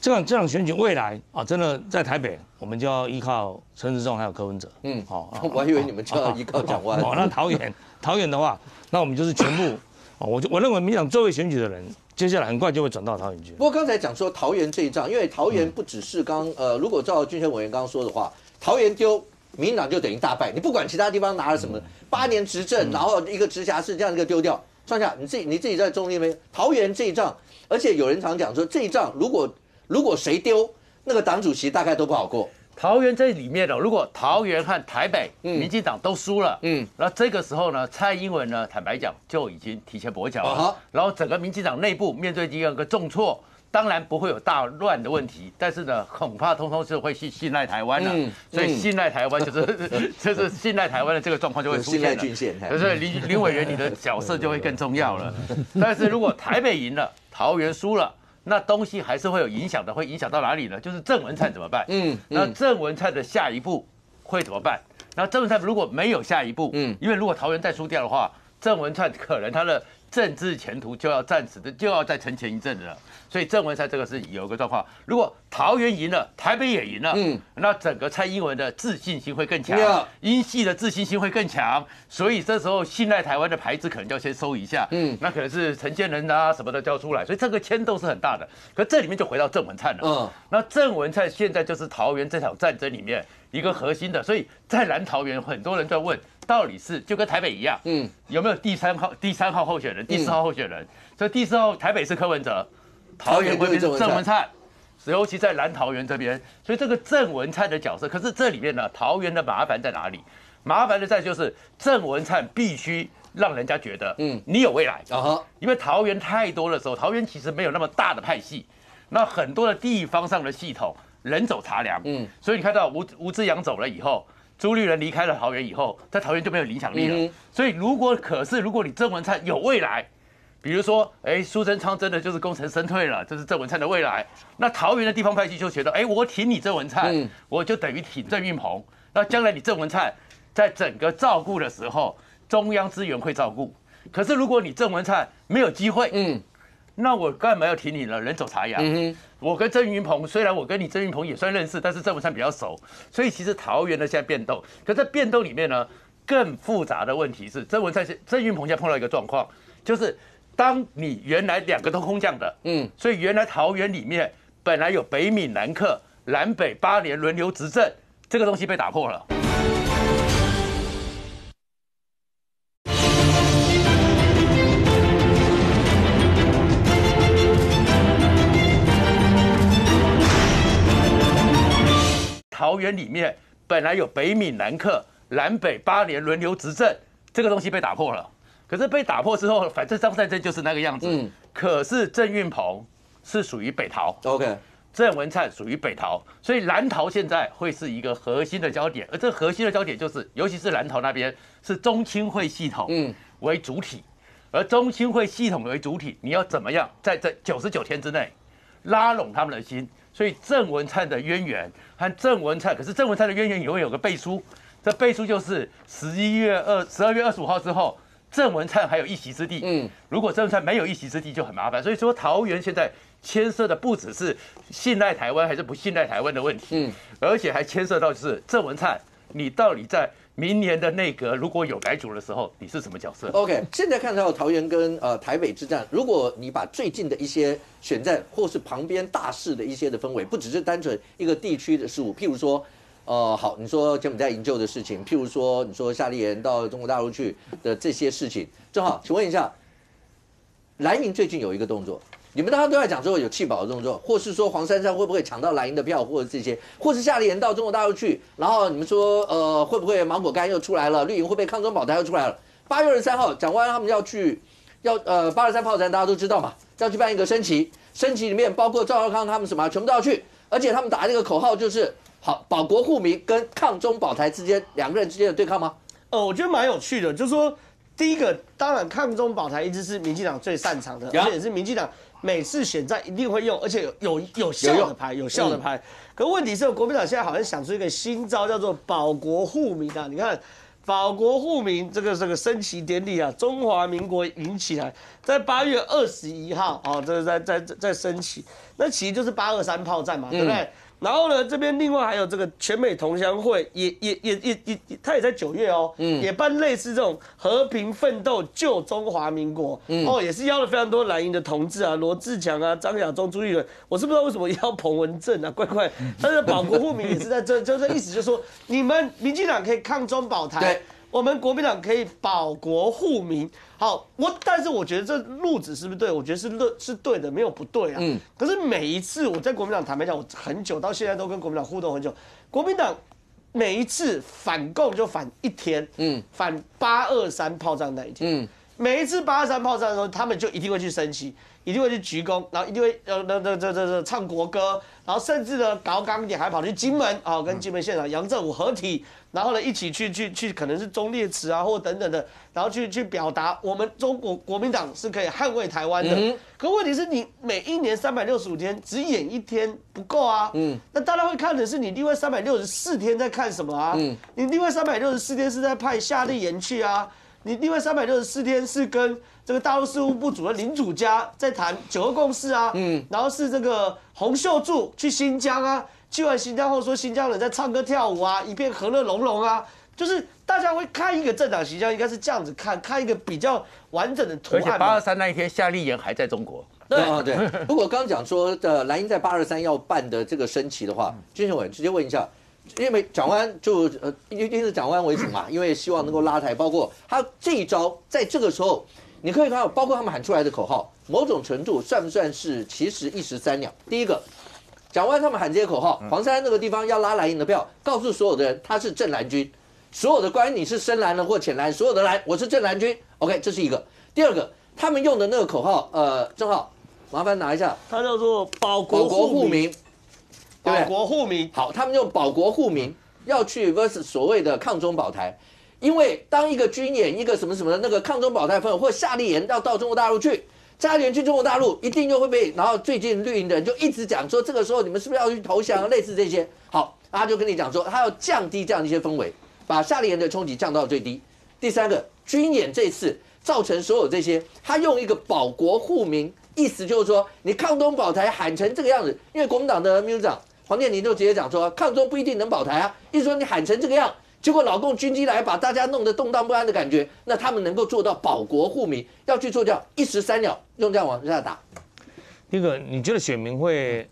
这样这样选举未来啊，真的在台北，我们就要依靠陈时中还有柯文哲。嗯，好，我还以为你们就要依靠蒋万。哦，那桃园桃园的话，那我们就是全部哦，我就我认为民党最会选举的人，接下来很快就会转到桃园去。不过刚才讲说桃园这一仗，因为桃园不只是刚呃，如果照军选委员刚刚说的话，桃园丢。民党就等于大败，你不管其他地方拿了什么，八年执政，然后一个直辖市这样一个丢掉，上下你自己你自己在中立没？桃园这一仗，而且有人常讲说这一仗如果如果谁丢，那个党主席大概都不好过。桃园这里面的，如果桃园和台北民进党都输了，嗯，那这个时候呢，蔡英文呢，坦白讲就已经提前跛脚了，然后整个民进党内部面对第二个重挫。当然不会有大乱的问题，但是呢，恐怕通通是会信信赖台湾的，所以信赖台湾就是 <laughs> 就是信赖台湾的这个状况就会出现了。所以林林委员你的角色就会更重要了。但是如果台北赢了，桃园输了，那东西还是会有影响的，会影响到哪里呢？就是郑文灿怎么办？嗯，那郑文灿的下一步会怎么办？那郑文灿如果没有下一步，嗯，因为如果桃园再输掉的话，郑文灿可能他的政治前途就要暂时的就要再沉潜一阵子了。所以郑文灿这个是有一个状况，如果桃园赢了，台北也赢了，嗯，那整个蔡英文的自信心会更强，英系的自信心会更强，所以这时候信赖台湾的牌子可能就要先收一下，嗯，那可能是陈建仁啊什么的交出来，所以这个牵动是很大的。可这里面就回到郑文灿了，嗯，那郑文灿现在就是桃园这场战争里面一个核心的，所以在南桃园很多人在问，到底是就跟台北一样，嗯，有没有第三号第三号候选人，第四号候选人？所以第四号台北是柯文哲。桃园会变成郑文灿，尤其在南桃园这边，所以这个郑文灿的角色，可是这里面呢，桃园的麻烦在哪里？麻烦的在就是郑文灿必须让人家觉得，嗯，你有未来啊。因为桃园太多的时候，桃园其实没有那么大的派系，那很多的地方上的系统人走茶凉，嗯，所以你看到吴吴志阳走了以后，朱立伦离开了桃园以后，在桃园就没有影响力了。所以如果可是如果你郑文灿有未来。比如说，哎，苏贞昌真的就是功成身退了，这是郑文灿的未来。那桃园的地方派系就觉得，哎，我挺你郑文灿，我就等于挺郑运鹏。那将来你郑文灿在整个照顾的时候，中央资源会照顾。可是如果你郑文灿没有机会，嗯，那我干嘛要挺你呢？人走茶凉。嗯我跟郑云鹏虽然我跟你郑云鹏也算认识，但是郑文灿比较熟，所以其实桃园的现在变动。可在变动里面呢，更复杂的问题是，郑文灿是郑云鹏现在碰到一个状况，就是。当你原来两个都空降的，嗯，所以原来桃园里面本来有北闽南客，南北八年轮流执政，这个东西被打破了。桃园里面本来有北闽南客，南北八年轮流执政，这个东西被打破了。可是被打破之后，反正张善政就是那个样子。嗯。可是郑运鹏是属于北桃，OK。郑文灿属于北桃，所以蓝桃现在会是一个核心的焦点。而这核心的焦点就是，尤其是蓝桃那边是中青会系统为主体，而中青会系统为主体，你要怎么样在这九十九天之内拉拢他们的心？所以郑文灿的渊源和郑文灿，可是郑文灿的渊源也会有个背书，这背书就是十一月二十二月二十五号之后。郑文灿还有一席之地，嗯，如果郑文灿没有一席之地就很麻烦，所以说桃园现在牵涉的不只是信赖台湾还是不信赖台湾的问题，嗯，而且还牵涉到就是郑文灿，你到底在明年的内阁如果有改组的时候，你是什么角色？OK，现在看到桃园跟呃台北之战，如果你把最近的一些选战或是旁边大事的一些的氛围，不只是单纯一个地区的事务，譬如说，呃，好，你说柬埔寨营救的事情，譬如说你说夏立言到中国大陆去的这些事情，正好，请问一下，蓝营最近有一个动作。你们大家都在讲说有弃保的动作，或是说黄珊珊会不会抢到蓝营的票，或者这些，或是夏立言到中国大陆去，然后你们说呃会不会芒果干又出来了，绿营会不会抗中保台又出来了？八月二十三号，蒋万他们要去，要呃八二三炮战大家都知道嘛，要去办一个升旗，升旗里面包括赵少康他们什么全部都要去，而且他们打这个口号就是好保国护民跟抗中保台之间两个人之间的对抗吗？呃，我觉得蛮有趣的，就是说第一个当然抗中保台一直是民进党最擅长的，而且也是民进党。每次选战一定会用，而且有有有效的牌，有效的牌。可问题是，国民党现在好像想出一个新招，叫做保国护民啊！你看，保国护民这个这个升旗典礼啊，中华民国迎起来，在八月二十一号哦，这是在在在升旗，那其实就是八二三炮战嘛，对不对？然后呢，这边另外还有这个全美同乡会，也也也也也，他也在九月哦，嗯，也办类似这种和平奋斗救中华民国，嗯，哦，也是邀了非常多蓝营的同志啊，罗志强啊，张亚中、朱立伦，我是不知道为什么邀彭文正啊，<laughs> 怪怪，但是保国护民也是在这，就这意思，就是说你们民进党可以抗中保台。我们国民党可以保国护民，好，我但是我觉得这路子是不是对？我觉得是对，是对的，没有不对啊。嗯。可是每一次我在国民党坦白讲，我很久到现在都跟国民党互动很久，国民党每一次反共就反一天，嗯，反八二三炮仗那一天，嗯，每一次八二三炮仗的时候，他们就一定会去升旗，一定会去鞠躬，然后一定会呃那那这这这唱国歌，然后甚至呢搞刚一点还跑去金门啊，跟金门县长杨振武合体。然后呢，一起去去去，可能是忠烈祠啊，或等等的，然后去去表达我们中国国民党是可以捍卫台湾的。可问题是你每一年三百六十五天只演一天不够啊。嗯。那大家会看的是你另外三百六十四天在看什么啊？嗯。你另外三百六十四天是在派夏立言去啊？你另外三百六十四天是跟这个大陆事务部主任林主家在谈九二共识啊？嗯。然后是这个洪秀柱去新疆啊？去完新疆后，说新疆人在唱歌跳舞啊，一片和乐融融啊，就是大家会看一个政党形象，应该是这样子看，看一个比较完整的图案。而且八二三那一天，夏立言还在中国。对啊，对。如果刚讲说的蓝营在八二三要办的这个升旗的话，金雄伟直接问一下，因为蒋万就呃一定是蒋万为主嘛，因为希望能够拉台，包括他这一招，在这个时候，你可以看到，包括他们喊出来的口号，某种程度算不算是其实一石三鸟？第一个。蒋万他们喊这些口号，黄山那个地方要拉蓝营的票，告诉所有的人他是正蓝军，所有的关于你是深蓝的或浅蓝，所有的蓝我是正蓝军。OK，这是一个。第二个，他们用的那个口号，呃，正好麻烦拿一下，它叫做保国护民，保国护民。好，他们用保国护民要去 vers 所谓的抗中保台，因为当一个军演一个什么什么的那个抗中保台分或夏令营要到中国大陆去。家园去中国大陆一定就会被，然后最近绿营的人就一直讲说，这个时候你们是不是要去投降？类似这些，好，他就跟你讲说，他要降低这样一些氛围，把夏令营的冲击降到最低。第三个，军演这次造成所有这些，他用一个保国护民，意思就是说，你抗中保台喊成这个样子，因为国民党的秘书长黄建宁就直接讲说，抗中不一定能保台啊，意思说你喊成这个样。结果老共军机来，把大家弄得动荡不安的感觉。那他们能够做到保国护民，要去做掉一石三鸟，用这样往下打。第一个，你觉得选民会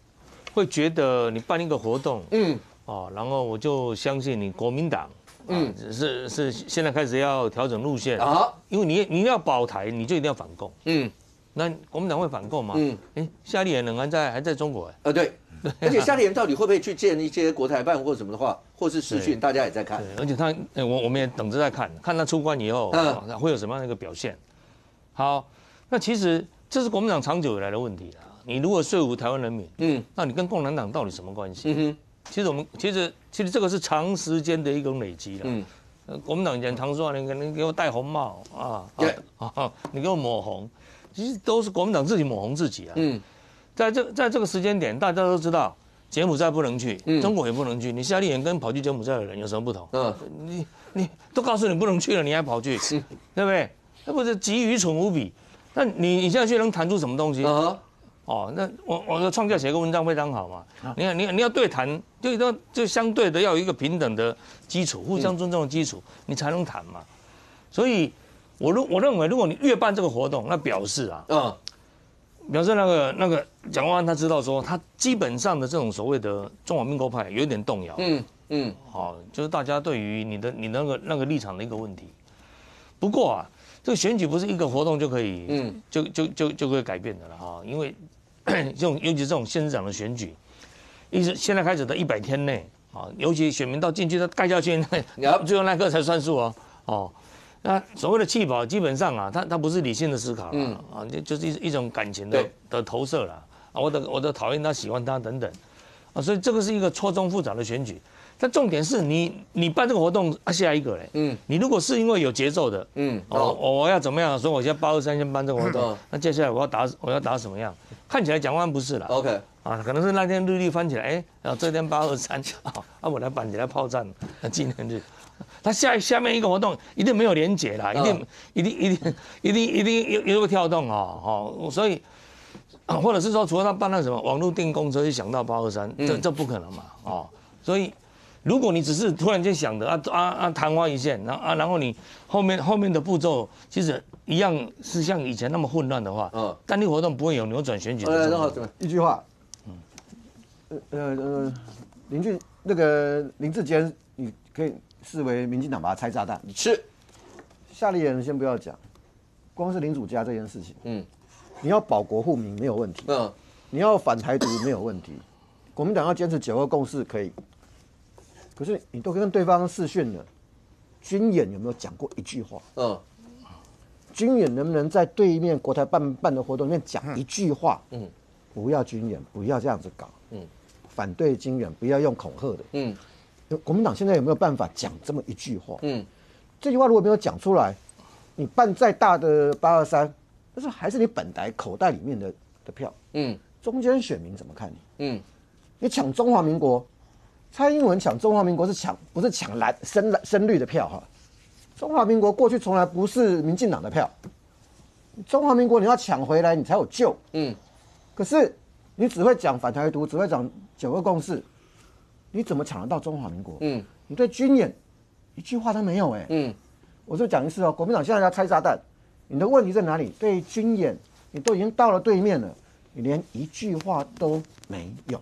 会觉得你办一个活动，嗯，哦，然后我就相信你国民党，嗯，是是现在开始要调整路线啊，因为你你要保台，你就一定要反共，嗯，那国民党会反共吗？嗯，哎，夏立言仍然在还在中国，哎，呃，对。<laughs> 而且夏立言到底会不会去见一些国台办或什么的话，或是实训，大家也在看。而且他，我我们也等着在看，看他出关以后，嗯，会有什么样的一个表现。好，那其实这是国民党长久以来的问题啦。你如果说服台湾人民，嗯，那你跟共产党到底什么关系？嗯哼，其实我们其实其实这个是长时间的一种累积了。嗯，国民党以前常说你你给我戴红帽啊，对，啊，你给我抹红，其实都是国民党自己抹红自己啊。嗯。在这在这个时间点，大家都知道柬埔寨不能去，中国也不能去。你夏立言跟跑去柬埔寨的人有什么不同？嗯，你你都告诉你不能去了，你还跑去，<laughs> 对不对？那不是极愚蠢无比。那你你现在去能谈出什么东西？哦，哦，那我我的创价写个文章非常好嘛。你看，你你要对谈，就要就相对的要有一个平等的基础，互相尊重的基础，你才能谈嘛。所以，我认我认为，如果你越办这个活动，那表示啊，嗯，表示那个那个蒋万安他知道说，他基本上的这种所谓的中华民国派有点动摇。嗯嗯，好，就是大家对于你的你那个那个立场的一个问题。不过啊，这个选举不是一个活动就可以，嗯，就就就就可以改变的了哈。因为 <coughs> 这种尤其这种县长的选举，一直现在开始的一百天内啊，尤其选民到进去他盖下去，<laughs> 最后那个才算数哦。哦，那所谓的弃保，基本上啊，他他不是理性的思考了啊，就就是一一种感情的的投射了啊。我的我的讨厌他，喜欢他等等啊，所以这个是一个错综复杂的选举。但重点是你，你办这个活动啊，下一个嘞。嗯。你如果是因为有节奏的，嗯，哦，我要怎么样？所以我现在八二三先办这个活动。那接下来我要打，我要打什么样？看起来蒋万不是了。OK。啊，可能是那天日历翻起来，哎，然后这天八二三，<laughs> 啊，我来办起来炮战纪念日。<laughs> 他下下面一个活动一定没有连结啦，一定一定一定 <laughs> 一定一定有有个跳动哦，哦，所以，或者是说，除了他办那什么网络订公车，就想到八二三，这这不可能嘛，哦，所以。如果你只是突然间想的啊啊啊昙花一现，然后啊然后你后面后面的步骤其实一样是像以前那么混乱的话，嗯，单立活动不会有扭转选举的。好，一句话，嗯，呃呃呃，林俊那个林志坚，你可以视为民进党把它拆炸弹。是，夏立言先不要讲，光是林主家这件事情，嗯，你要保国护民没有问题，嗯，你要反台独没有问题，国民党要坚持九二共识可以。可是你都跟对方视讯了，军演有没有讲过一句话？嗯，军演能不能在对面国台办办的活动里面讲一句话？嗯，不要军演，不要这样子搞。嗯，反对军演，不要用恐吓的。嗯，国民党现在有没有办法讲这么一句话？嗯，这句话如果没有讲出来，你办再大的八二三，但是还是你本来口袋里面的的票。嗯，中间选民怎么看你？嗯，你抢中华民国。蔡英文抢中华民国是抢，不是抢蓝深蓝深绿的票哈。中华民国过去从来不是民进党的票，中华民国你要抢回来，你才有救。嗯。可是你只会讲反台独，只会讲九二共识，你怎么抢得到中华民国？嗯。你对军演一句话都没有哎。嗯。我就讲一次哦，国民党现在要拆炸弹，你的问题在哪里？对军演，你都已经到了对面了，你连一句话都没有。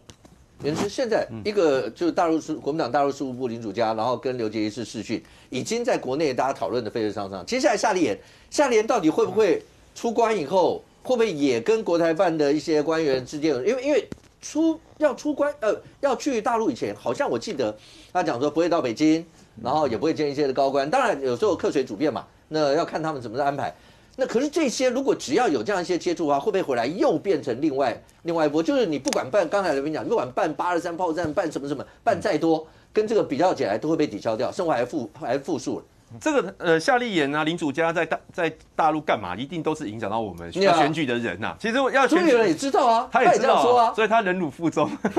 也是现在一个就是大陆是国民党大陆事务部林主家，然后跟刘杰一次视讯，已经在国内大家讨论的沸沸扬扬。接下来夏立言，夏立言到底会不会出关以后，会不会也跟国台办的一些官员之间，因为因为出要出关呃要去大陆以前，好像我记得他讲说不会到北京，然后也不会见一些的高官，当然有时候客随主便嘛，那要看他们怎么安排。那可是这些，如果只要有这样一些接触的话，会不会回来又变成另外另外一波？就是你不管办，刚才刘斌讲，不管办八二三炮战，办什么什么，办再多，跟这个比较起来，都会被抵消掉，生活还复还复数了。这个呃，夏立言啊，林主家在大在大陆干嘛，一定都是影响到我们要选举的人呐。其实要选举人也知道啊，他也知道说啊，所以他忍辱负重。<laughs>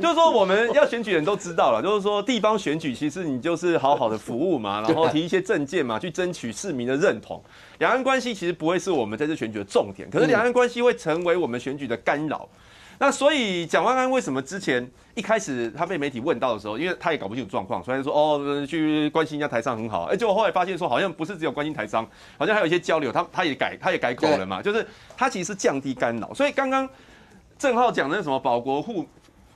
就是说我们要选举人都知道了，就是说地方选举其实你就是好好的服务嘛，<laughs> 然后提一些政见嘛，去争取市民的认同。两岸关系其实不会是我们在这选举的重点，可是两岸关系会成为我们选举的干扰。那所以蒋万安为什么之前一开始他被媒体问到的时候，因为他也搞不清楚状况，所以说哦去关心一下台商很好，哎，结果后来发现说好像不是只有关心台商，好像还有一些交流，他他也改他也改口了嘛，就是他其实是降低干扰。所以刚刚郑浩讲的什么保国护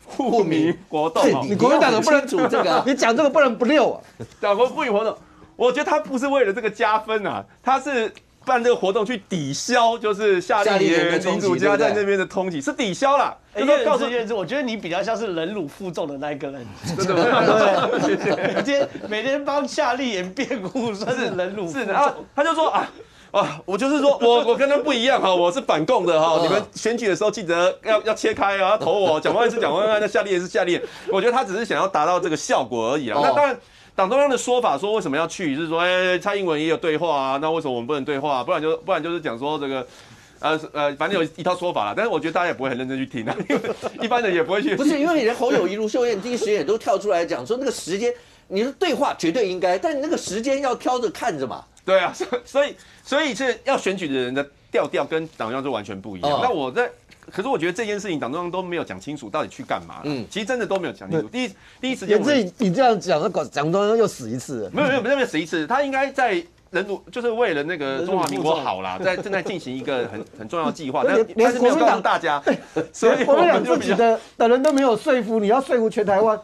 护民活动，你国民党不能主这个，<laughs> 你讲这个不能不溜啊，保国护民活动，我觉得他不是为了这个加分啊，他是。办这个活动去抵消，就是夏立言、林主家在那边的通缉，是抵消了。就说告诉叶子，我觉得你比较像是忍辱负重的那一个人，真的吗？<laughs> 每天每天帮夏立言辩护，算是忍辱负重。他就说啊啊，我就是说 <laughs> 我我跟他不一样哈，我是反共的哈。你们选举的时候记得要要切开啊，投我。蒋万安是蒋万安，那夏立言是夏立言。我觉得他只是想要达到这个效果而已啊。那当然。党中央的说法说为什么要去，是说，哎，蔡英文也有对话啊，那为什么我们不能对话？不然就不然就是讲说这个，呃呃，反正有一套说法啦。但是我觉得大家也不会很认真去听啊，<laughs> 一般人也不会去。不是因为你的侯友谊、卢秀燕第一时间也都跳出来讲说，那个时间，你的对话绝对应该，但你那个时间要挑着看着嘛。对啊，所以所以是要选举的人的。调调跟党中央就完全不一样。那我在，可是我觉得这件事情党中央都没有讲清楚到底去干嘛。嗯，其实真的都没有讲清楚。第一第一时间，你你这样讲，那蒋中央又死一次。没有没有没有死一次，他应该在。人主就是为了那个中华民国好啦，<laughs> 在正在进行一个很很重要的计划，<laughs> 但但是没有告诉大家，<laughs> 所以我们俩自己的的人都没有说服，你要说服全台湾，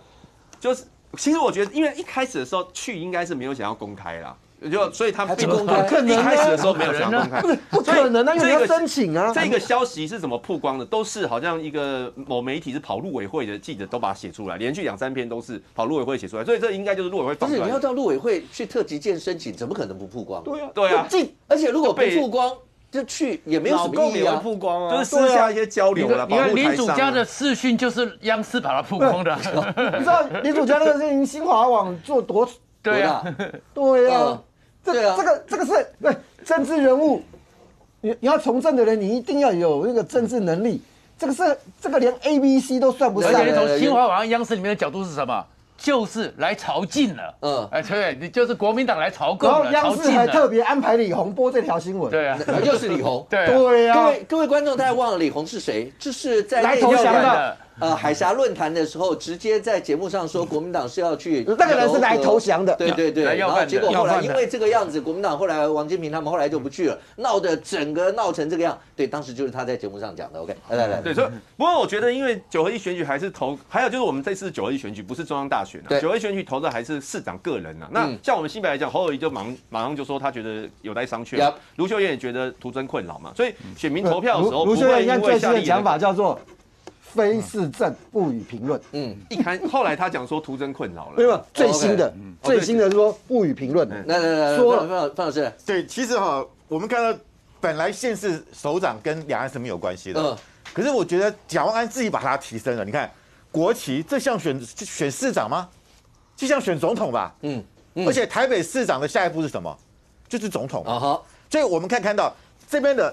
就是其实我觉得，因为一开始的时候去应该是没有想要公开啦。就所以他并不可能一开始的时候没有想公开，不是不可能啊，因为要申请啊。这个消息是怎么曝光的？都是好像一个某媒体是跑路委会的记者都把它写出来，连续两三篇都是跑路委会写出来，所以这应该就是路委会。不是你要到路委会去特级件申请，怎么可能不曝光？对啊，对啊。而且如果不曝光，就去也没有什么意义啊。曝光啊，就是私下一些交流了。因为林主家的视讯就是央视把它曝光的。<laughs> 你知道林主家那个事情，新华网做多对啊，对啊。这这个这个是对政治人物，你你要从政的人，你一定要有那个政治能力。这个是这个连 A、B、C 都算不上。而且从新华网、央视里面的角度是什么？就是来朝觐了。嗯，哎，对，你就是国民党来朝贡了。然后央视还特别安排李红播这条新闻。对啊，<laughs> 又是李红。对对啊。各位各位观众，大家忘了李红是谁？就是在来投降的。呃，海峡论坛的时候，直接在节目上说国民党是要去，那个人是来投降的，对对对，然后结果后来因为这个样子，国民党后来王金平他们后来就不去了，闹得整个闹成这个样，对，当时就是他在节目上讲的，OK，来来来，对，所以不过我觉得因为九合一选举还是投，还有就是我们这次九合一选举不是中央大选啊，九合一选举投的还是市长个人啊，那像我们新北来讲，侯友谊就马马上就说他觉得有待商榷，卢秀燕也觉得徒增困扰嘛，所以选民投票的时候，卢秀燕最新的讲法叫做。非市政不予评论。嗯，一看后来他讲说徒增困扰了。没有最新的，最新的是说不予评论。来来来，说范老范老师，对，其实哈，我们看到本来县市首长跟两岸是没有关系的。嗯。可是我觉得蒋万安自己把它提升了。你看国旗，这像选选市长吗？就像选总统吧。嗯。而且台北市长的下一步是什么？就是总统。啊哈。所以我们可以看到这边的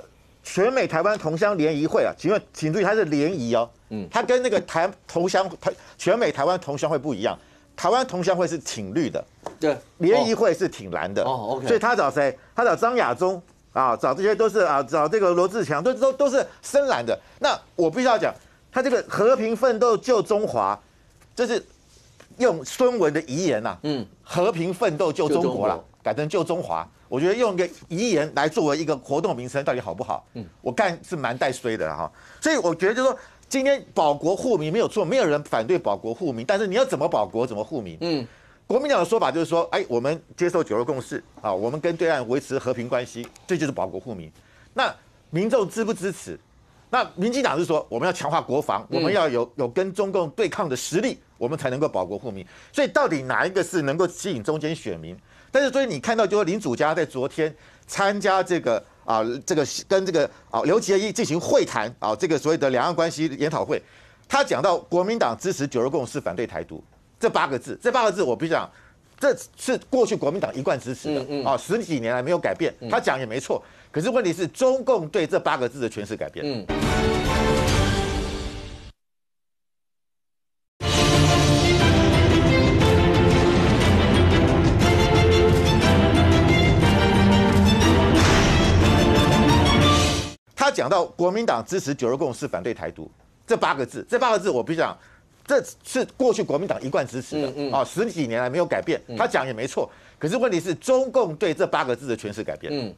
全美台湾同乡联谊会啊，请问请注意，它是联谊哦。嗯，他跟那个台同乡台全美台湾同乡会不一样，台湾同乡会是挺绿的，对，联谊会是挺蓝的，哦，OK，所以他找谁？他找张亚中啊，找这些都是啊，找这个罗志强，都都都是深蓝的。那我必须要讲，他这个和平奋斗救中华，这是用孙文的遗言呐，嗯，和平奋斗救中国了，改成救中华。我觉得用一个遗言来作为一个活动名称，到底好不好？嗯，我看是蛮带衰的哈。所以我觉得就是说。今天保国护民没有错，没有人反对保国护民，但是你要怎么保国，怎么护民？嗯，国民党的说法就是说，哎，我们接受九二共识啊，我们跟对岸维持和平关系，这就是保国护民。那民众支不支持？那民进党是说，我们要强化国防，我们要有有跟中共对抗的实力，我们才能够保国护民。所以到底哪一个是能够吸引中间选民？但是所以你看到，就是林主家在昨天参加这个。啊，这个跟这个啊刘杰一进行会谈啊，这个所谓的两岸关系研讨会，他讲到国民党支持九二共识，反对台独这八个字，这八个字我必须讲，这是过去国民党一贯支持的啊，十几年来没有改变，他讲也没错，可是问题是中共对这八个字的诠释改变。他讲到国民党支持九二共识，反对台独这八个字，这八个字我必须讲，这是过去国民党一贯支持的啊，十几年来没有改变。他讲也没错，可是问题是中共对这八个字的诠释改变。嗯，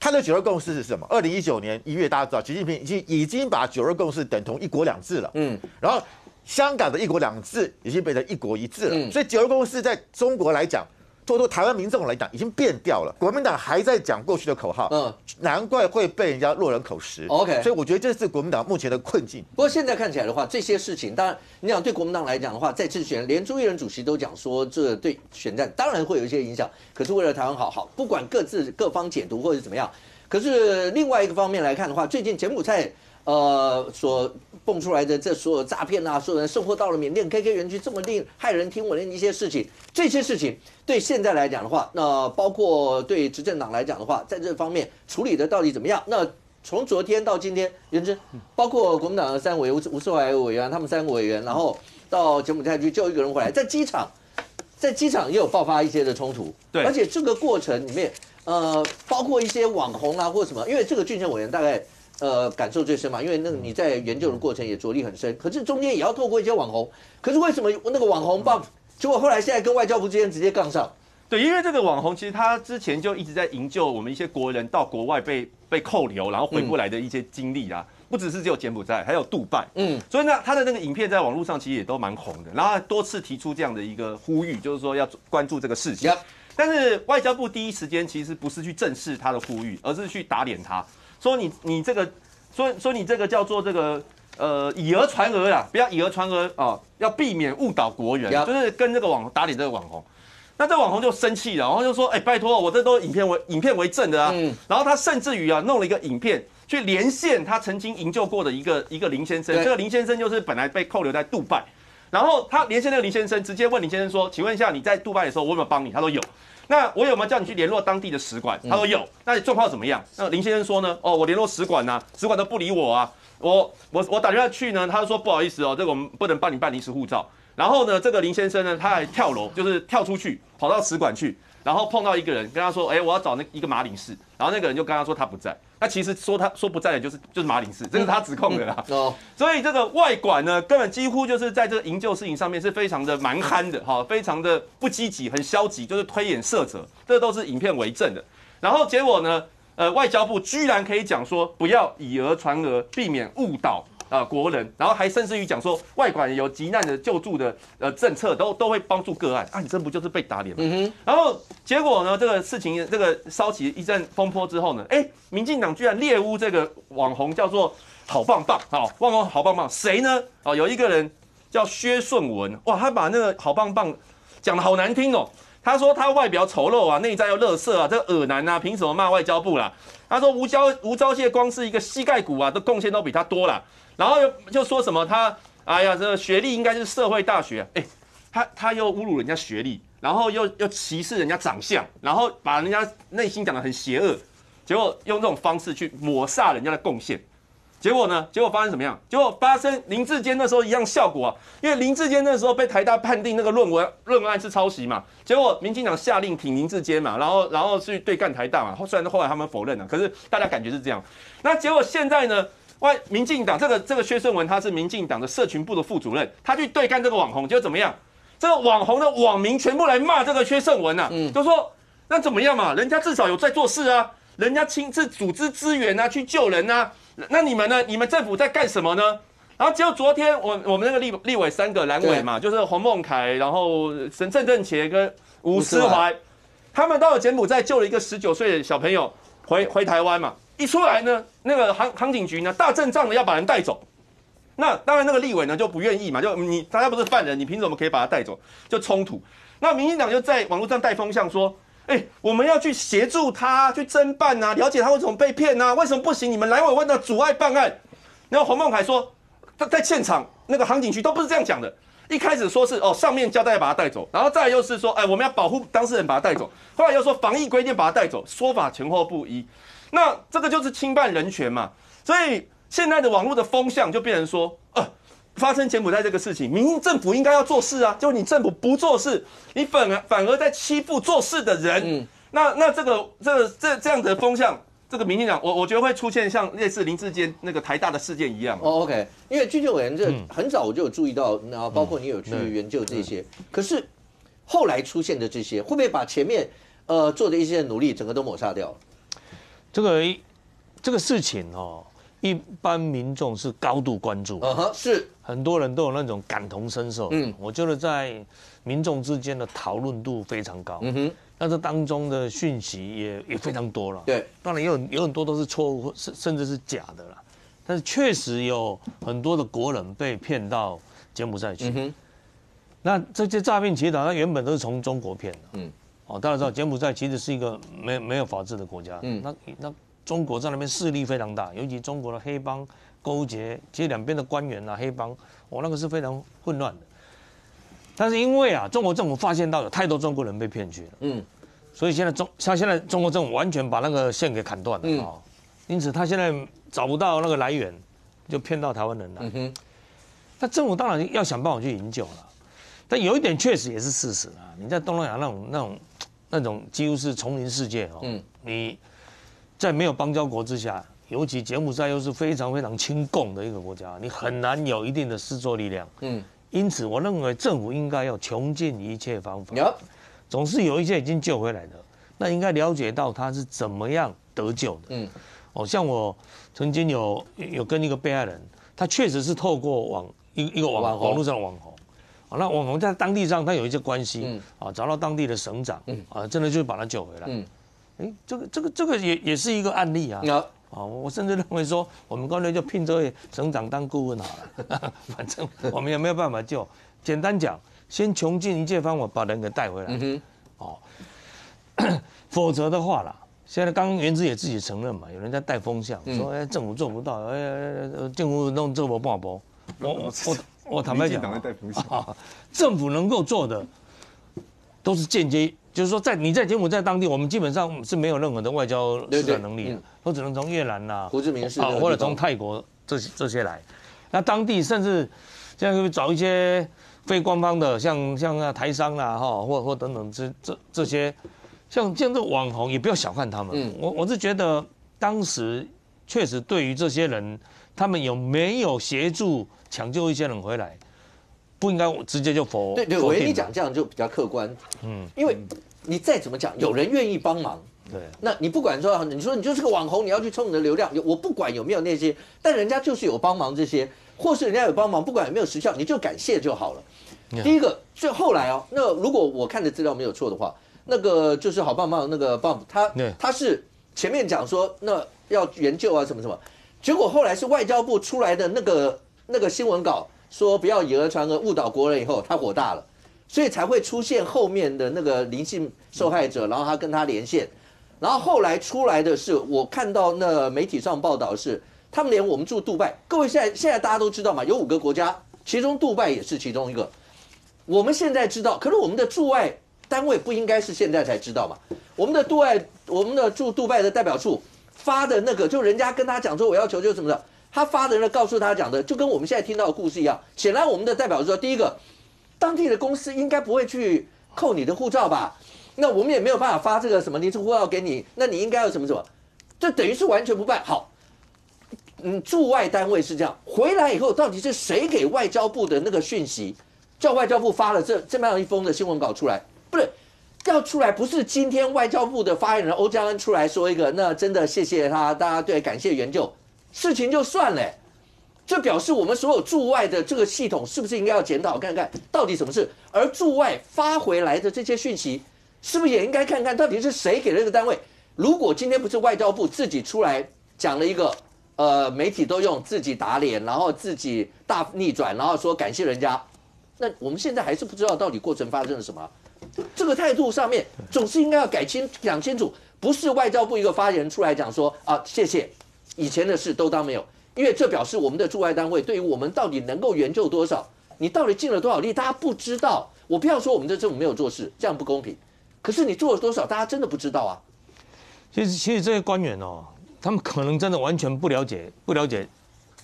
他的九二共识是什么？二零一九年一月，大家知道，习近平已经已经把九二共识等同一国两制了。嗯，然后香港的一国两制已经变成一国一制了。所以九二共识在中国来讲。多多台湾民众来讲，已经变掉了。国民党还在讲过去的口号，嗯，难怪会被人家落人口实。OK，所以我觉得这是国民党目前的困境。不过现在看起来的话，这些事情，当然你想对国民党来讲的话，在次选，连朱一仁主席都讲说，这对选战当然会有一些影响。可是为了台湾好，好不管各自各方解读或者怎么样。可是另外一个方面来看的话，最近柬埔寨。呃，所蹦出来的这所有诈骗啊，所有人送货到了缅甸 KK 园区，这么令骇人听闻的一些事情，这些事情对现在来讲的话，那包括对执政党来讲的话，在这方面处理的到底怎么样？那从昨天到今天，袁之，包括国民党的三委吴吴世怀委员，他们三个委员，然后到柬埔寨去救一个人回来，在机场，在机场也有爆发一些的冲突，对，而且这个过程里面，呃，包括一些网红啊或什么，因为这个竞选委员大概呃感受最深嘛，因为那个你在研究的过程也着力很深，可是中间也要透过一些网红，可是为什么那个网红棒，结果后来现在跟外交部之间直接杠上？对，因为这个网红其实他之前就一直在营救我们一些国人到国外被被扣留，然后回不来的一些经历啊。不只是只有柬埔寨，还有杜拜，嗯，所以呢，他的那个影片在网络上其实也都蛮红的，然后多次提出这样的一个呼吁，就是说要关注这个事情。但是外交部第一时间其实不是去正视他的呼吁，而是去打脸他，说你你这个，说说你这个叫做这个呃以讹传讹啦，不要以讹传讹啊，要避免误导国人，就是跟这个网打脸这个网红。那这网红就生气了，然后就说，哎，拜托，我这都影片为影片为证的啊，然后他甚至于啊弄了一个影片。去连线他曾经营救过的一个一个林先生，这个林先生就是本来被扣留在杜拜，然后他连线那个林先生，直接问林先生说：“请问一下，你在杜拜的时候，我有没有帮你？”他说有。那我有没有叫你去联络当地的使馆？他说有。那你状况怎么样？那林先生说呢：“哦，我联络使馆呐，使馆都不理我啊。我我我打电话去呢，他说不好意思哦，这个我们不能帮你办临时护照。然后呢，这个林先生呢，他还跳楼，就是跳出去跑到使馆去，然后碰到一个人，跟他说：哎，我要找那一个马领事。然后那个人就跟他说他不在。”那其实说他说不在的，就是就是马领事，<laughs> 这是他指控的啦。哦，所以这个外管呢，根本几乎就是在这个营救事情上面是非常的蛮憨的，哈，非常的不积极，很消极，就是推演色泽，这都是影片为证的。然后结果呢，呃，外交部居然可以讲说，不要以讹传讹，避免误导。啊，国人，然后还甚至于讲说，外管有急难的救助的呃政策，都都会帮助个案啊，你这不就是被打脸吗？嗯。然后结果呢，这个事情这个烧起一阵风波之后呢，哎，民进党居然猎污这个网红叫做好棒棒，好，网红好棒棒，谁呢？哦，有一个人叫薛顺文，哇，他把那个好棒棒讲的好难听哦，他说他外表丑陋啊，内在又乐色啊，这个恶男啊，凭什么骂外交部啦？他说吴交吴钊燮光是一个膝盖骨啊，的贡献都比他多了。然后又又说什么他，哎呀，这个学历应该是社会大学，哎，他他又侮辱人家学历，然后又又歧视人家长相，然后把人家内心讲的很邪恶，结果用这种方式去抹煞人家的贡献。结果呢？结果发生什么样？结果发生林志坚那时候一样效果啊！因为林志坚那时候被台大判定那个论文论文案是抄袭嘛，结果民进党下令挺林志坚嘛，然后然后去对干台大嘛。虽然后来他们否认了，可是大家感觉是这样。那结果现在呢？外民进党这个这个薛顺文他是民进党的社群部的副主任，他去对干这个网红，结果怎么样？这个网红的网民全部来骂这个薛顺文呐，就说那怎么样嘛？人家至少有在做事啊，人家亲自组织资源啊，去救人啊。那你们呢？你们政府在干什么呢？然后结果昨天我我们那个立立委三个蓝委嘛，就是洪孟凯，然后沈郑正杰跟吴思怀，他们到了柬埔寨救了一个十九岁的小朋友回回台湾嘛。一出来呢，那个航航警局呢大阵仗的要把人带走。那当然那个立委呢就不愿意嘛，就你大家不是犯人，你凭什么可以把他带走？就冲突。那民进党就在网络上带风向说。哎，我们要去协助他去侦办啊，了解他为什么被骗啊？为什么不行？你们来委问的阻碍办案。然后洪孟凯说，在在现场那个航警局都不是这样讲的。一开始说是哦，上面交代把他带走，然后再又是说，哎，我们要保护当事人把他带走。后来又说防疫规定把他带走，说法前后不一。那这个就是侵犯人权嘛？所以现在的网络的风向就变成说，呃。发生柬埔寨这个事情，民营政府应该要做事啊！就你政府不做事，你反而反而在欺负做事的人。嗯，那那这个这个这这样的风向，这个民进党，我我觉得会出现像类似林志坚那个台大的事件一样。哦，OK，因为军救委员这很早我就有注意到，然后包括你有去研究这些，可是后来出现的这些，会不会把前面呃做的一些努力整个都抹杀掉？这个这个事情哦。一般民众是高度关注，是很多人都有那种感同身受。嗯，我觉得在民众之间的讨论度非常高。嗯哼，那这当中的讯息也也非常多了。对，当然也有有很多都是错误，甚甚至是假的了。但是确实有很多的国人被骗到柬埔寨去。嗯哼，那这些诈骗集团，它原本都是从中国骗的。嗯，哦，大家知道柬埔寨其实是一个没没有法治的国家。嗯，那那。中国在那边势力非常大，尤其中国的黑帮勾结，其实两边的官员啊，黑帮，我那个是非常混乱的。但是因为啊，中国政府发现到有太多中国人被骗去了，嗯，所以现在中像现在中国政府完全把那个线给砍断了啊，因此他现在找不到那个来源，就骗到台湾人了。嗯哼，那政府当然要想办法去营救了，但有一点确实也是事实啊，你在东南亚那种那种那种几乎是丛林世界哦。嗯，你在没有邦交国之下，尤其柬埔寨又是非常非常亲共的一个国家，你很难有一定的施作力量。嗯，因此我认为政府应该要穷尽一切方法。总是有一些已经救回来的，那应该了解到他是怎么样得救的。嗯，哦，像我曾经有有跟一个被害人，他确实是透过网一一个网网络上的网红。那网红在当地上，他有一些关系，啊，找到当地的省长，啊，真的就把他救回来。哎，这个这个这个也也是一个案例啊。啊，我甚至认为说，我们干脆就聘这位省长当顾问好了，<laughs> 反正我们也没有办法救。简单讲，先穷尽一切方法把人给带回来。哦，否则的话啦，现在刚刚原子也自己承认嘛，有人在带风向，说哎政府做不到，哎政府弄这么半波，我我。我坦白讲，政府能够做的都是间接，就是说，在你在柬埔寨当地，我们基本上是没有任何的外交施展能力的，都只能从越南呐，胡志明市啊，或者从泰国这些这些来。那当地甚至现在会找一些非官方的，像像啊台商啦哈，或或等等这这这些，像像这网红，也不要小看他们。嗯，我我是觉得当时确实对于这些人，他们有没有协助？抢救一些人回来，不应该直接就否对对，我跟你讲这样就比较客观，嗯，因为你再怎么讲，有人愿意帮忙，对，那你不管说你说你就是个网红，你要去冲你的流量，我不管有没有那些，但人家就是有帮忙这些，或是人家有帮忙，不管有没有时效，你就感谢就好了。第一个，最后来哦，那如果我看的资料没有错的话，那个就是好棒棒那个棒，他他是前面讲说那要援救啊什么什么，结果后来是外交部出来的那个。那个新闻稿说不要以讹传讹误导国人以后，他火大了，所以才会出现后面的那个灵性受害者，然后他跟他连线，然后后来出来的是我看到那媒体上报道是，他们连我们住杜拜，各位现在现在大家都知道嘛，有五个国家，其中杜拜也是其中一个，我们现在知道，可是我们的驻外单位不应该是现在才知道嘛，我们的杜外我们的驻杜拜的代表处发的那个，就人家跟他讲说我要求就什么的。他发的那，告诉他讲的，就跟我们现在听到的故事一样。显然，我们的代表说，第一个，当地的公司应该不会去扣你的护照吧？那我们也没有办法发这个什么临时护照给你。那你应该要什么什么？这等于是完全不办好。嗯，驻外单位是这样，回来以后到底是谁给外交部的那个讯息，叫外交部发了这这么样一封的新闻稿出来？不是要出来，不是今天外交部的发言人欧江恩出来说一个，那真的谢谢他，大家对感谢援救。事情就算了，这表示我们所有驻外的这个系统是不是应该要检讨看看到底什么事？而驻外发回来的这些讯息，是不是也应该看看到底是谁给了这个单位？如果今天不是外交部自己出来讲了一个，呃，媒体都用自己打脸，然后自己大逆转，然后说感谢人家，那我们现在还是不知道到底过程发生了什么。这个态度上面总是应该要改清讲清楚，不是外交部一个发言人出来讲说啊，谢谢。以前的事都当没有，因为这表示我们的驻外单位对于我们到底能够援救多少，你到底尽了多少力，大家不知道。我不要说我们的政府没有做事，这样不公平。可是你做了多少，大家真的不知道啊。其实，其实这些官员哦，他们可能真的完全不了解，不了解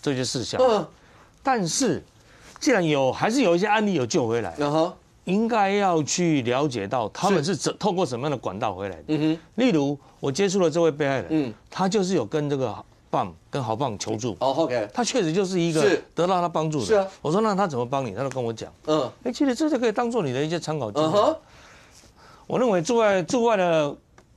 这些事项。嗯。但是，既然有，还是有一些案例有救回来。嗯哼。应该要去了解到他们是怎透过什么样的管道回来的。嗯哼，例如我接触了这位被害人，嗯，他就是有跟这个棒跟豪棒求助。哦，OK，他确实就是一个得到他帮助的。是啊，我说那他怎么帮你？他都跟我讲。嗯，哎，其实这就可以当做你的一些参考。嗯哼，我认为驻外驻外的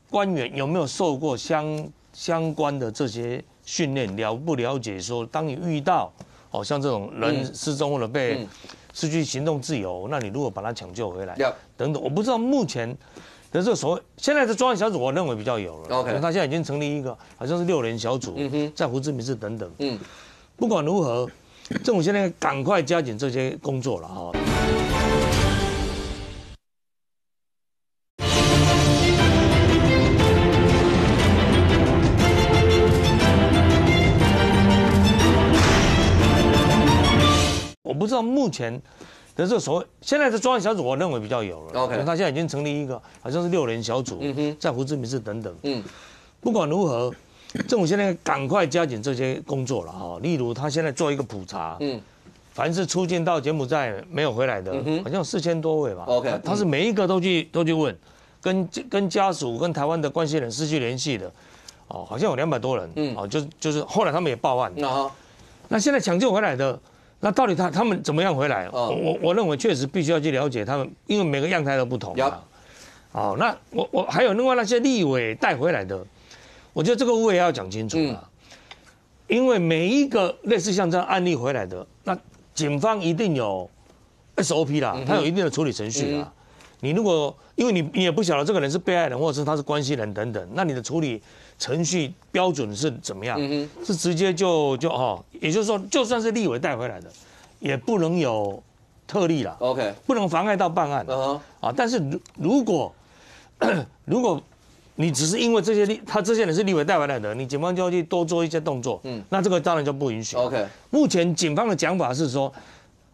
官员有没有受过相相关的这些训练，了不了解？说当你遇到哦像这种人失踪或者被。失去行动自由，那你如果把他抢救回来，等等，我不知道目前的这个所谓现在的专案小组，我认为比较有了。OK，他现在已经成立一个，好像是六人小组，在胡志明市等等。嗯，不管如何，政府现在赶快加紧这些工作了哈。不知道目前的这个所谓现在的专案小组，我认为比较有了。OK，他现在已经成立一个，好像是六人小组，在胡志明市等等。嗯，不管如何，政府现在赶快加紧这些工作了哈。例如，他现在做一个普查，嗯，凡是出境到柬埔寨没有回来的，好像四千多位吧。OK，他是每一个都去都去问，跟跟家属跟台湾的关系人失去联系的，哦，好像有两百多人，嗯，哦，就就是后来他们也报案，那那现在抢救回来的，那到底他他们怎么样回来？我我我认为确实必须要去了解他们，因为每个样态都不同。好，那我我还有另外那些立委带回来的，我觉得这个我也要讲清楚了，因为每一个类似像这样案例回来的，那警方一定有 SOP 啦，他有一定的处理程序啦。你如果因为你你也不晓得这个人是被害人，或者是他是关系人等等，那你的处理程序标准是怎么样？是直接就就哦，也就是说，就算是立委带回来的，也不能有特例了。OK，不能妨碍到办案。啊，但是如如果 <coughs> 如果你只是因为这些立他这些人是立委带回来的，你警方就要去多做一些动作。嗯，那这个当然就不允许。OK，目前警方的讲法是说，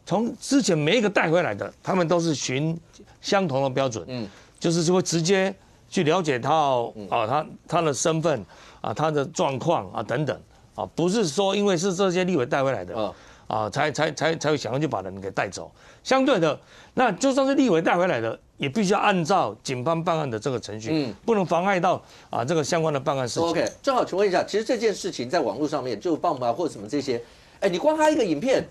从之前每一个带回来的，他们都是循。相同的标准，嗯，就是说直接去了解他啊，他他的身份啊，他的状况啊等等啊，不是说因为是这些立委带回来的啊，啊才才才才会想要去把人给带走。相对的，那就算是立委带回来的，也必须要按照警方办案的这个程序，嗯，不能妨碍到啊这个相关的办案事情。OK，正好请问一下，其实这件事情在网络上面就爆吧或者什么这些，哎，你光他一个影片。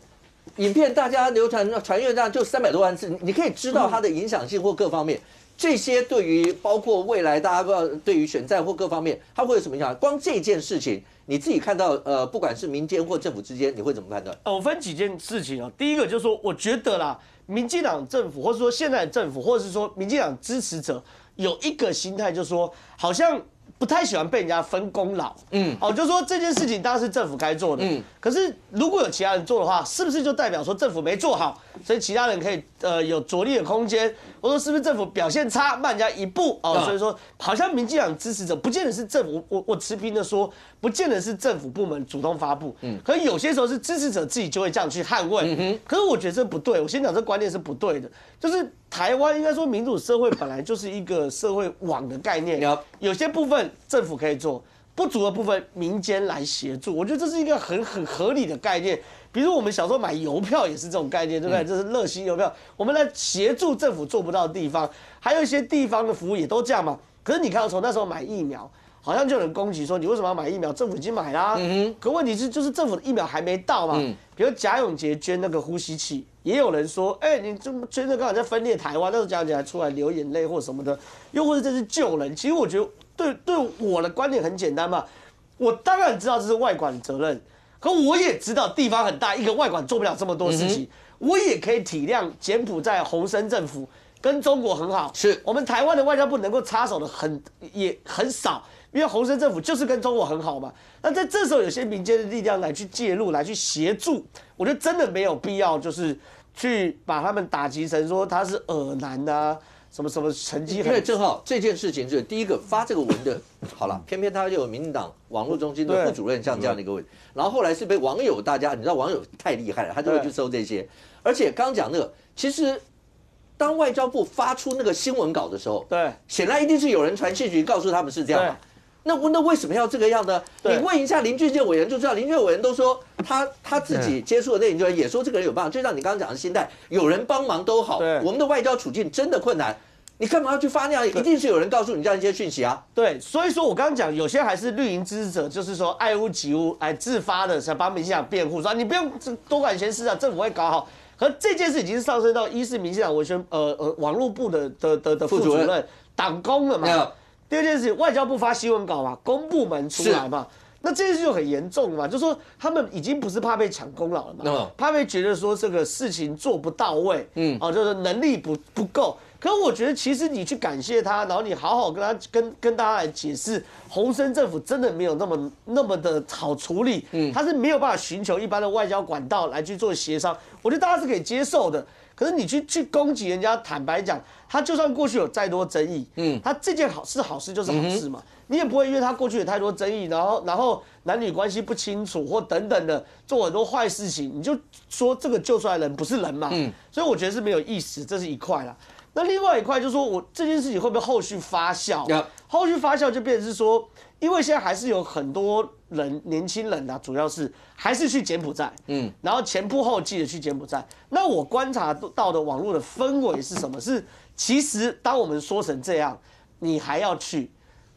影片大家流传传阅量就三百多万次，你可以知道它的影响性或各方面，这些对于包括未来大家不知道对于选战或各方面，它会有什么影响？光这件事情你自己看到，呃，不管是民间或政府之间，你会怎么判断？我分几件事情啊，第一个就是说，我觉得啦，民进党政府或者说现在的政府，或者是说民进党支持者有一个心态，就是说好像。不太喜欢被人家分功劳，嗯，哦，就说这件事情当然是政府该做的，嗯，可是如果有其他人做的话，是不是就代表说政府没做好，所以其他人可以呃有着力的空间？我说是不是政府表现差，慢人家一步？哦？所以说好像民进党支持者不见得是政府，我我持平的说，不见得是政府部门主动发布，嗯，可是有些时候是支持者自己就会这样去捍卫，可是我觉得这不对，我先讲这观念是不对的，就是。台湾应该说民主社会本来就是一个社会网的概念，有些部分政府可以做，不足的部分民间来协助，我觉得这是一个很很合理的概念。比如我们小时候买邮票也是这种概念，对不对？这是热心邮票，我们来协助政府做不到的地方，还有一些地方的服务也都这样嘛。可是你看，从那时候买疫苗，好像就有人攻击说你为什么要买疫苗？政府已经买啦。嗯可问题是就是政府的疫苗还没到嘛。嗯。比如贾永杰捐那个呼吸器。也有人说，哎，你这么捐的刚好在分裂台湾，那时候讲起来出来流眼泪或什么的，又或者这是救人。其实我觉得，对对我的观点很简单嘛，我当然知道这是外管责任，可我也知道地方很大，一个外管做不了这么多事情，我也可以体谅柬埔寨洪森政府跟中国很好，是我们台湾的外交部能够插手的很也很少。因为洪森政府就是跟中国很好嘛，那在这时候有些民间的力量来去介入，来去协助，我觉得真的没有必要，就是去把他们打击成说他是耳男呐，什么什么成绩。因为正好这件事情是第一个发这个文的，好了，偏偏他就有民进党网络中心的副主任像这样的一个问题，然后后来是被网友大家，你知道网友太厉害了，他就会去搜这些，而且刚刚讲那个，其实当外交部发出那个新闻稿的时候，对，显然一定是有人传信息告诉他们是这样。那那为什么要这个样呢？你问一下林俊杰委员就知道，林俊杰委员都说他他自己接触的那研究员也说这个人有办法，就像你刚刚讲的心态，有人帮忙都好。我们的外交处境真的困难，你干嘛要去发那样？一定是有人告诉你这样一些讯息啊。对，所以说我刚刚讲，有些还是绿营支持者，就是说爱屋及乌，哎自发的，想帮民进党辩护，说你不用多管闲事啊，政府会搞好。可这件事已经是上升到一是民进党维权呃呃网络部的的的的副主任党工了嘛。第二件事情，外交部发新闻稿嘛，公部门出来嘛，那这件事就很严重嘛，就说他们已经不是怕被抢功劳了嘛，怕被觉得说这个事情做不到位，嗯，哦，就是能力不不够。可我觉得其实你去感谢他，然后你好好跟他跟跟大家来解释，洪森政府真的没有那么那么的好处理，嗯，他是没有办法寻求一般的外交管道来去做协商，我觉得大家是可以接受的。可是你去去攻击人家，坦白讲，他就算过去有再多争议，嗯，他这件好事好事就是好事嘛，你也不会因为他过去有太多争议，然后然后男女关系不清楚或等等的做很多坏事情，你就说这个救出来人不是人嘛，嗯，所以我觉得是没有意思，这是一块啦。那另外一块就是说我这件事情会不会后续发酵？后续发酵就变成是说，因为现在还是有很多。人年轻人啊，主要是还是去柬埔寨，嗯，然后前仆后继的去柬埔寨。那我观察到的网络的氛围是什么？是其实当我们说成这样，你还要去，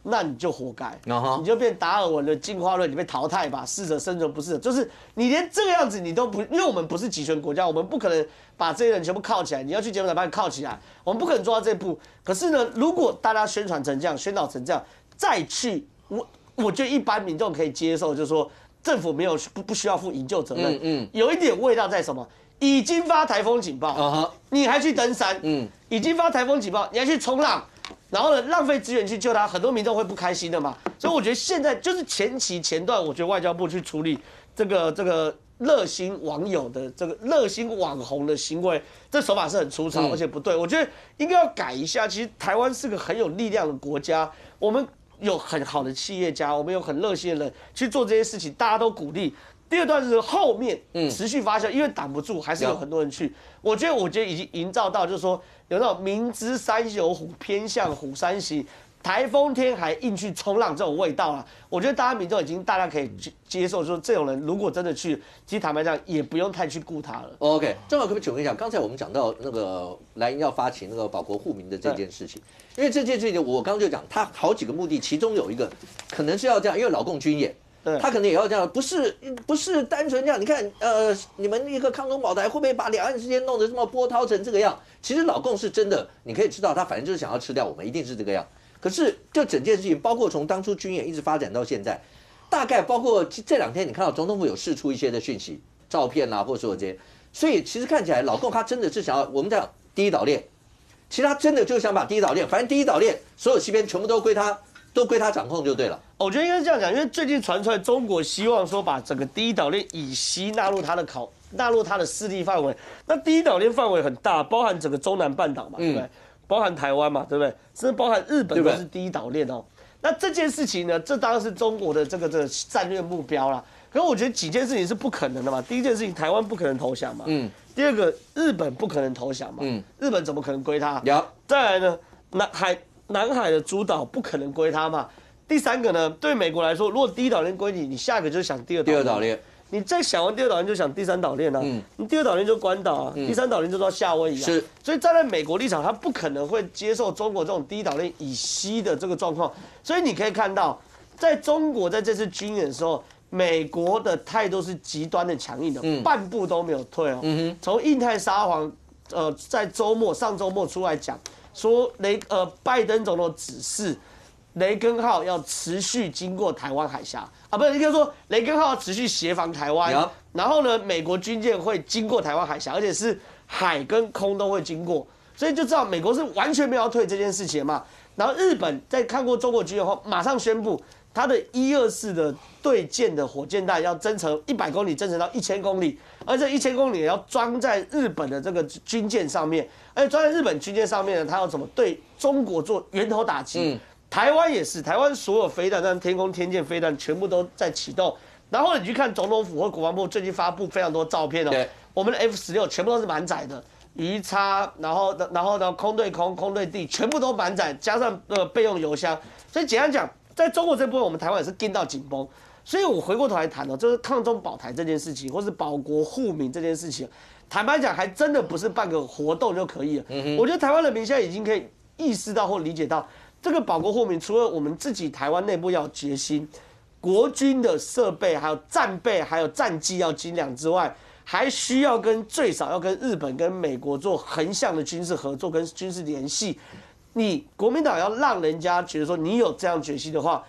那你就活该，你就变达尔文的进化论，你被淘汰吧，适者生存，不是，就是你连这个样子你都不，因为我们不是集权国家，我们不可能把这些人全部铐起来，你要去柬埔寨把你铐起来，我们不可能做到这步。可是呢，如果大家宣传成这样，宣导成这样，再去，我我觉得一般民众可以接受，就是说政府没有不不需要负营救责任，嗯，有一点味道在什么？已经发台风警报，你还去登山，嗯，已经发台风警报，你还去冲浪。然后呢，浪费资源去救他，很多民众会不开心的嘛。所以我觉得现在就是前期前段，我觉得外交部去处理这个这个热心网友的这个热心网红的行为，这手法是很粗糙，而且不对。我觉得应该要改一下。其实台湾是个很有力量的国家，我们有很好的企业家，我们有很热心的人去做这些事情，大家都鼓励。第二段是后面持续发酵，因为挡不住，还是有很多人去。我觉得，我觉得已经营造到，就是说有那种明知山有虎，偏向虎山行，台风天还硬去冲浪这种味道了。我觉得大家民众已经大家可以接接受，说这种人如果真的去，其实坦白讲也不用太去顾他了。OK，正好可不可以请问一下，刚才我们讲到那个莱茵要发起那个保国护民的这件事情，因为这件事情我刚刚就讲，他好几个目的，其中有一个可能是要这样，因为老共军演。他可能也要这样，不是不是单纯这样。你看，呃，你们一个抗中保台会不会把两岸之间弄得这么波涛成这个样？其实老共是真的，你可以知道他反正就是想要吃掉我们，一定是这个样。可是就整件事情，包括从当初军演一直发展到现在，大概包括这两天你看到总统府有释出一些的讯息、照片啊，或者说这些，所以其实看起来老共他真的是想要我们讲第一岛链，其实他真的就想把第一岛链，反正第一岛链所有西边全部都归他。都归他掌控就对了。我觉得应该是这样讲，因为最近传出来，中国希望说把整个第一岛链以西纳入他的考，纳入他的势力范围。那第一岛链范围很大，包含整个中南半岛嘛，对不对？包含台湾嘛，对不对？甚至包含日本都是第一岛链哦。那这件事情呢，这当然是中国的这个这个战略目标啦。可是我觉得几件事情是不可能的嘛。第一件事情，台湾不可能投降嘛。嗯。第二个，日本不可能投降嘛。嗯。日本怎么可能归他？有。再来呢，南海。南海的主岛不可能归他嘛？第三个呢？对美国来说，如果第一岛链归你，你下一个就想第二第二岛链。你再想完第二岛链，就想第三岛链啊。嗯。你第二岛链就关岛啊，第三岛链就到夏威夷啊。是。所以站在美国立场，他不可能会接受中国这种第一岛链以西的这个状况。所以你可以看到，在中国在这次军演的时候，美国的态度是极端的强硬的，半步都没有退哦。从印太沙皇，呃，在周末上周末出来讲。说雷呃，拜登总统指示雷根号要持续经过台湾海峡啊，不是应该说雷根号要持续协防台湾，然后呢，美国军舰会经过台湾海峡，而且是海跟空都会经过，所以就知道美国是完全没有退这件事情嘛。然后日本在看过中国军演后，马上宣布。他的一二四的对舰的火箭弹要增程一百公里，增程到一千公里，而这一千公里也要装在日本的这个军舰上面，而且装在日本军舰上面呢，它要怎么对中国做源头打击？嗯，台湾也是，台湾所有飞弹，像天空天舰飞弹全部都在启动。然后你去看总统府和国防部最近发布非常多照片哦，我们的 F 十六全部都是满载的，鱼叉，然后然后呢空对空，空对地，全部都满载，加上呃备用油箱，所以简单讲。在中国这部分，我们台湾也是盯到紧绷，所以我回过头来谈哦，就是抗中保台这件事情，或是保国护民这件事情，坦白讲，还真的不是办个活动就可以了。我觉得台湾人民现在已经可以意识到或理解到，这个保国护民，除了我们自己台湾内部要决心，国军的设备、还有战备、还有战机要精良之外，还需要跟最少要跟日本、跟美国做横向的军事合作跟军事联系。你国民党要让人家觉得说你有这样决心的话，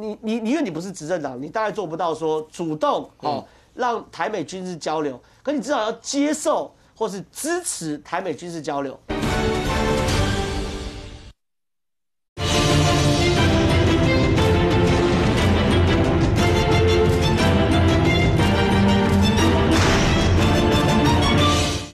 你你因为你不是执政党，你大概做不到说主动哦让台美军事交流，可你至少要接受或是支持台美军事交流。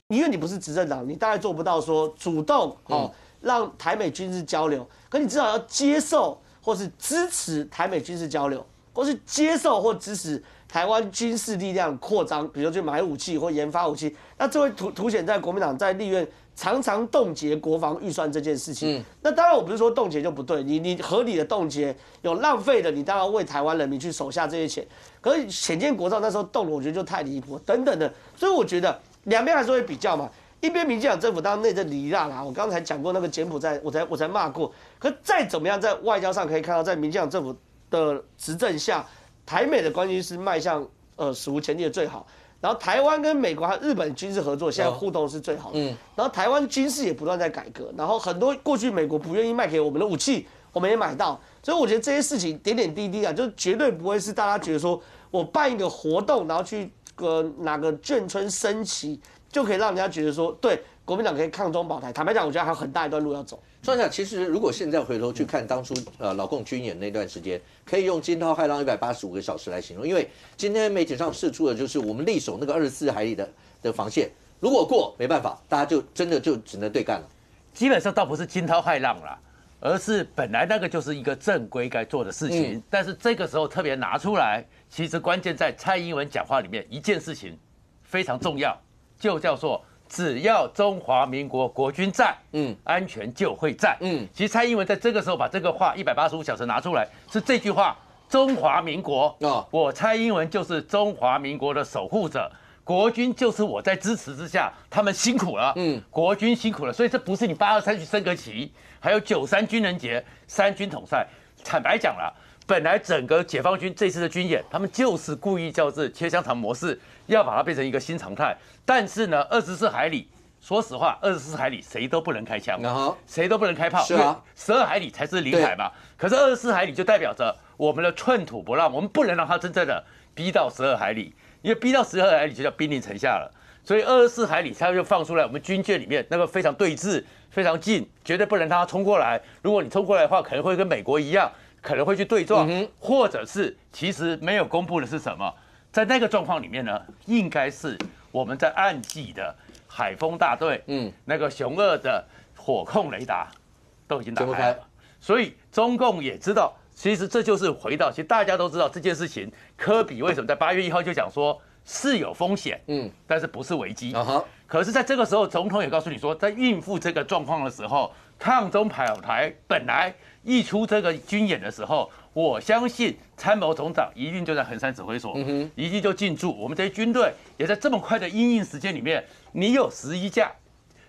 因为你不是执政党，你大概做不到说主动哦。让台美军事交流，可你至少要接受或是支持台美军事交流，或是接受或支持台湾军事力量扩张，比如去买武器或研发武器。那这会凸凸显在国民党在立院常常冻结国防预算这件事情。那当然我不是说冻结就不对，你你合理的冻结，有浪费的，你当然为台湾人民去手下这些钱。可是浅见国造那时候动了，我觉得就太离谱等等的。所以我觉得两边还是会比较嘛。一边民进党政府当内政离大啦，我刚才讲过那个柬埔寨，我才我才骂过。可再怎么样，在外交上可以看到，在民进党政府的执政下，台美的关系是迈向呃史无前例的最好。然后台湾跟美国和日本军事合作，现在互动是最好的。嗯。然后台湾军事也不断在改革，然后很多过去美国不愿意卖给我们的武器，我们也买到。所以我觉得这些事情点点滴滴啊，就绝对不会是大家觉得说我办一个活动，然后去个哪个眷村升旗。就可以让人家觉得说，对国民党可以抗中保台。坦白讲，我觉得还有很大一段路要走。庄下，其实如果现在回头去看当初呃老共军演那段时间，可以用惊涛骇浪一百八十五个小时来形容。因为今天媒体上释出的就是我们力守那个二十四海里的的防线，如果过没办法，大家就真的就只能对干了。基本上倒不是惊涛骇浪了，而是本来那个就是一个正规该做的事情。但是这个时候特别拿出来，其实关键在蔡英文讲话里面一件事情非常重要。就叫做只要中华民国国军在，嗯，安全就会在，嗯。其实蔡英文在这个时候把这个话一百八十五小时拿出来，是这句话：中华民国。啊，我蔡英文就是中华民国的守护者，国军就是我在支持之下，他们辛苦了，嗯，国军辛苦了，所以这不是你八二三去升个旗，还有九三军人节三军统帅，坦白讲了。本来整个解放军这次的军演，他们就是故意叫这切香肠模式，要把它变成一个新常态。但是呢，二十四海里，说实话，二十四海里谁都不能开枪，谁都不能开炮，是啊，十二海里才是领海嘛。可是二十四海里就代表着我们的寸土不让，我们不能让它真正的逼到十二海里，因为逼到十二海里就叫兵临城下了。所以二十四海里它就放出来，我们军舰里面那个非常对峙，非常近，绝对不能让它冲过来。如果你冲过来的话，可能会跟美国一样。可能会去对撞，或者是其实没有公布的是什么？在那个状况里面呢，应该是我们在暗记的海风大队，嗯，那个熊二的火控雷达都已经打开了，所以中共也知道，其实这就是回到，其实大家都知道这件事情。科比为什么在八月一号就讲说是有风险，嗯，但是不是危机？啊哈。可是在这个时候，总统也告诉你说，在应付这个状况的时候，抗中跑台本来。一出这个军演的时候，我相信参谋总长一定就在横山指挥所，一定就进驻。我们这些军队也在这么快的应应时间里面，你有十一架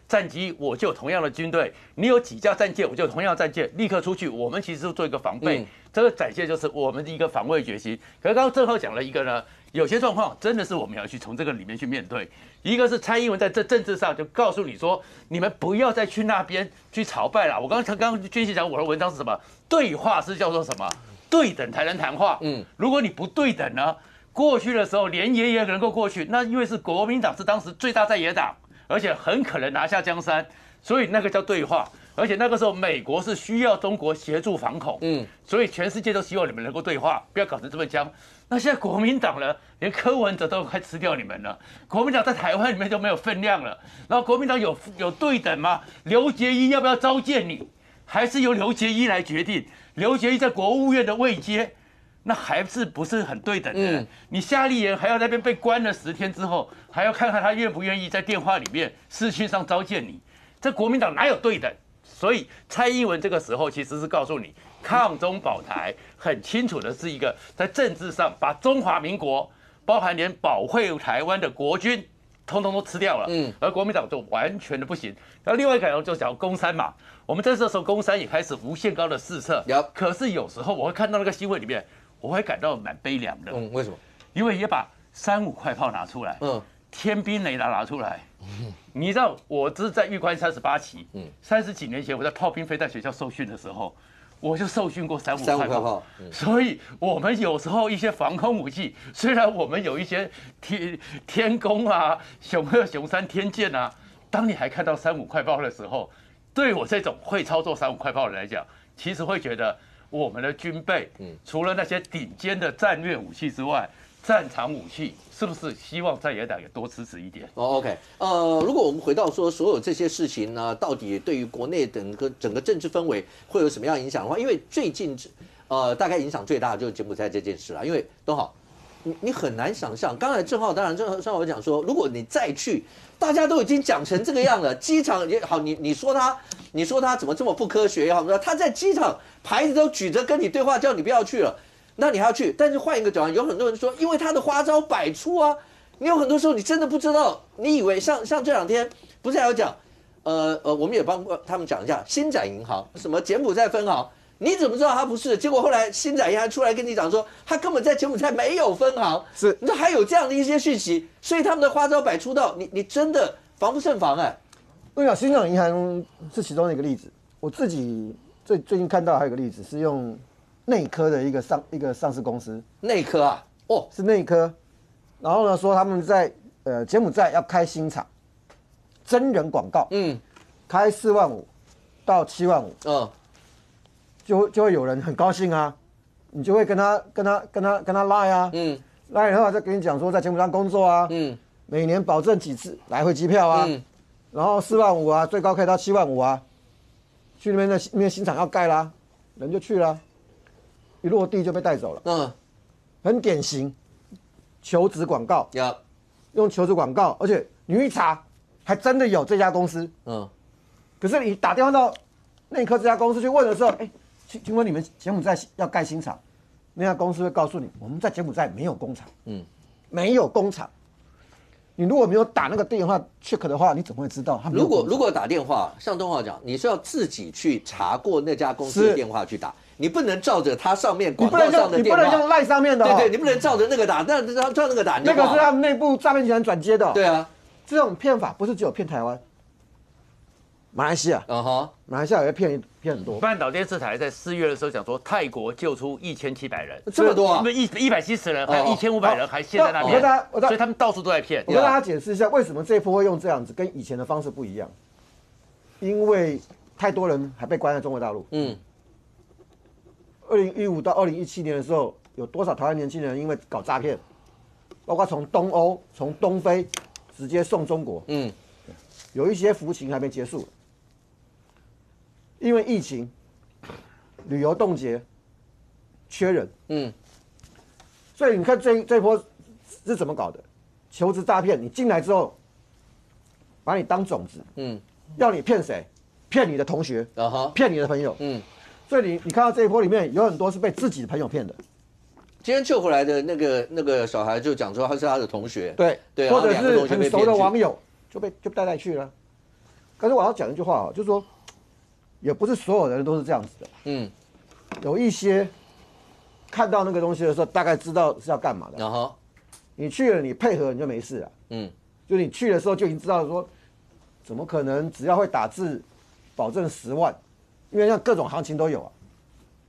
战机，我就有同样的军队；你有几架战舰，我就有同样的战舰，立刻出去。我们其实做一个防备，这个展现就是我们的一个防卫决心。可是刚刚郑浩讲了一个呢。有些状况真的是我们要去从这个里面去面对。一个是蔡英文在这政治上就告诉你说，你们不要再去那边去朝拜了。我刚刚刚刚军系讲我的文章是什么？对话是叫做什么？对等才能谈话。嗯，如果你不对等呢？过去的时候连爷爷能够过去，那因为是国民党是当时最大在野党，而且很可能拿下江山，所以那个叫对话。而且那个时候美国是需要中国协助反恐，嗯，所以全世界都希望你们能够对话，不要搞成这么僵。那现在国民党呢，连柯文哲都快吃掉你们了。国民党在台湾里面就没有分量了。然后国民党有有对等吗？刘杰一要不要召见你？还是由刘杰一来决定？刘杰一在国务院的位阶，那还是不是很对等的？你夏立言还要那边被关了十天之后，还要看看他愿不愿意在电话里面、视讯上召见你？这国民党哪有对等？所以蔡英文这个时候其实是告诉你。抗中保台很清楚的是一个在政治上把中华民国，包含连保卫台湾的国军，通通都吃掉了。嗯，而国民党就完全的不行。那另外一个就讲攻山嘛，我们在这时候攻山也开始无限高的试测。有，可是有时候我会看到那个新闻里面，我会感到蛮悲凉的。嗯，为什么？因为也把三五快炮拿出来，嗯，天兵雷达拿出来。嗯，你知道我这是在玉关三十八期，嗯，三十几年前我在炮兵飞弹学校受训的时候。我就受训过三五快炮，所以我们有时候一些防空武器，虽然我们有一些天天宫啊、熊二、熊三天剑啊，当你还看到三五快炮的时候，对我这种会操作三五快炮的来讲，其实会觉得我们的军备，嗯除了那些顶尖的战略武器之外。战场武器是不是希望在野党也多支持一点？哦，OK，呃，如果我们回到说所有这些事情呢，到底对于国内整个整个政治氛围会有什么样影响的话，因为最近，呃，大概影响最大的就是柬埔寨这件事了。因为都好，你你很难想象，刚才正浩当然正正浩讲说，如果你再去，大家都已经讲成这个样了，机场也好，你你说他，你说他怎么这么不科学也好，他在机场牌子都举着跟你对话，叫你不要去了。那你还要去？但是换一个角度，有很多人说，因为他的花招百出啊，你有很多时候你真的不知道，你以为像像这两天不是还有讲，呃呃，我们也帮他们讲一下新展银行什么柬埔寨分行，你怎么知道他不是？结果后来新展银行出来跟你讲说，他根本在柬埔寨没有分行，是，你说还有这样的一些讯息，所以他们的花招百出到，你你真的防不胜防哎。对啊新展银行是其中的一个例子，我自己最最近看到还有个例子是用内科的一个上一个上市公司，内科啊，哦，是内科。然后呢，说他们在呃柬埔寨要开新厂，真人广告，嗯，开四万五到七万五，嗯，就就会有人很高兴啊，你就会跟他跟他跟他跟他拉呀，嗯，拉以后再跟你讲说在柬埔寨工作啊，嗯，每年保证几次来回机票啊，嗯，然后四万五啊，最高可以到七万五啊，去那边的那边新厂要盖啦，人就去了，一落地就被带走了，嗯，很典型。求职广告，有用求职广告，而且你一查，还真的有这家公司。嗯，可是你打电话到内科这家公司去问的时候，哎，请请问你们柬埔寨要盖新厂，那家公司会告诉你，我们在柬埔寨没有工厂。嗯，没有工厂。你如果没有打那个电话 check 的话，你怎么会知道？如果如果打电话，像东浩讲，你是要自己去查过那家公司的电话去打。你不能照着它上面广告上的电话，你不能用赖上面的，对对，你不能照着那个打，那照照那个打，那个是他们内部诈骗集团转接的。对啊，这种骗法不是只有骗台湾，马来西亚，嗯哼，马来西亚也骗骗很多。半岛电视台在四月的时候讲说，泰国救出一千七百人，这么多，啊？一一百七十人，还有一千五百人还陷在那边，所以他们到处都在骗。我跟大家解释一下，为什么这一波会用这样子，跟以前的方式不一样，因为太多人还被关在中国大陆，嗯。二零一五到二零一七年的时候，有多少台湾年轻人因为搞诈骗，包括从东欧、从东非直接送中国？嗯，有一些服刑还没结束，因为疫情、旅游冻结、缺人。嗯，所以你看这这波是怎么搞的？求职诈骗，你进来之后，把你当种子。嗯，要你骗谁？骗你的同学？啊哈，骗你的朋友？嗯。所以你你看到这一波里面有很多是被自己的朋友骗的。今天救回来的那个那个小孩就讲说他是他的同学，对对，或者是很熟的网友就被就带带去了。可是我要讲一句话啊，就是说，也不是所有人都是这样子的。嗯，有一些看到那个东西的时候，大概知道是要干嘛的。然后你去了，你配合你就没事了。嗯，就你去的时候就已经知道说，怎么可能只要会打字，保证十万。因为像各种行情都有啊，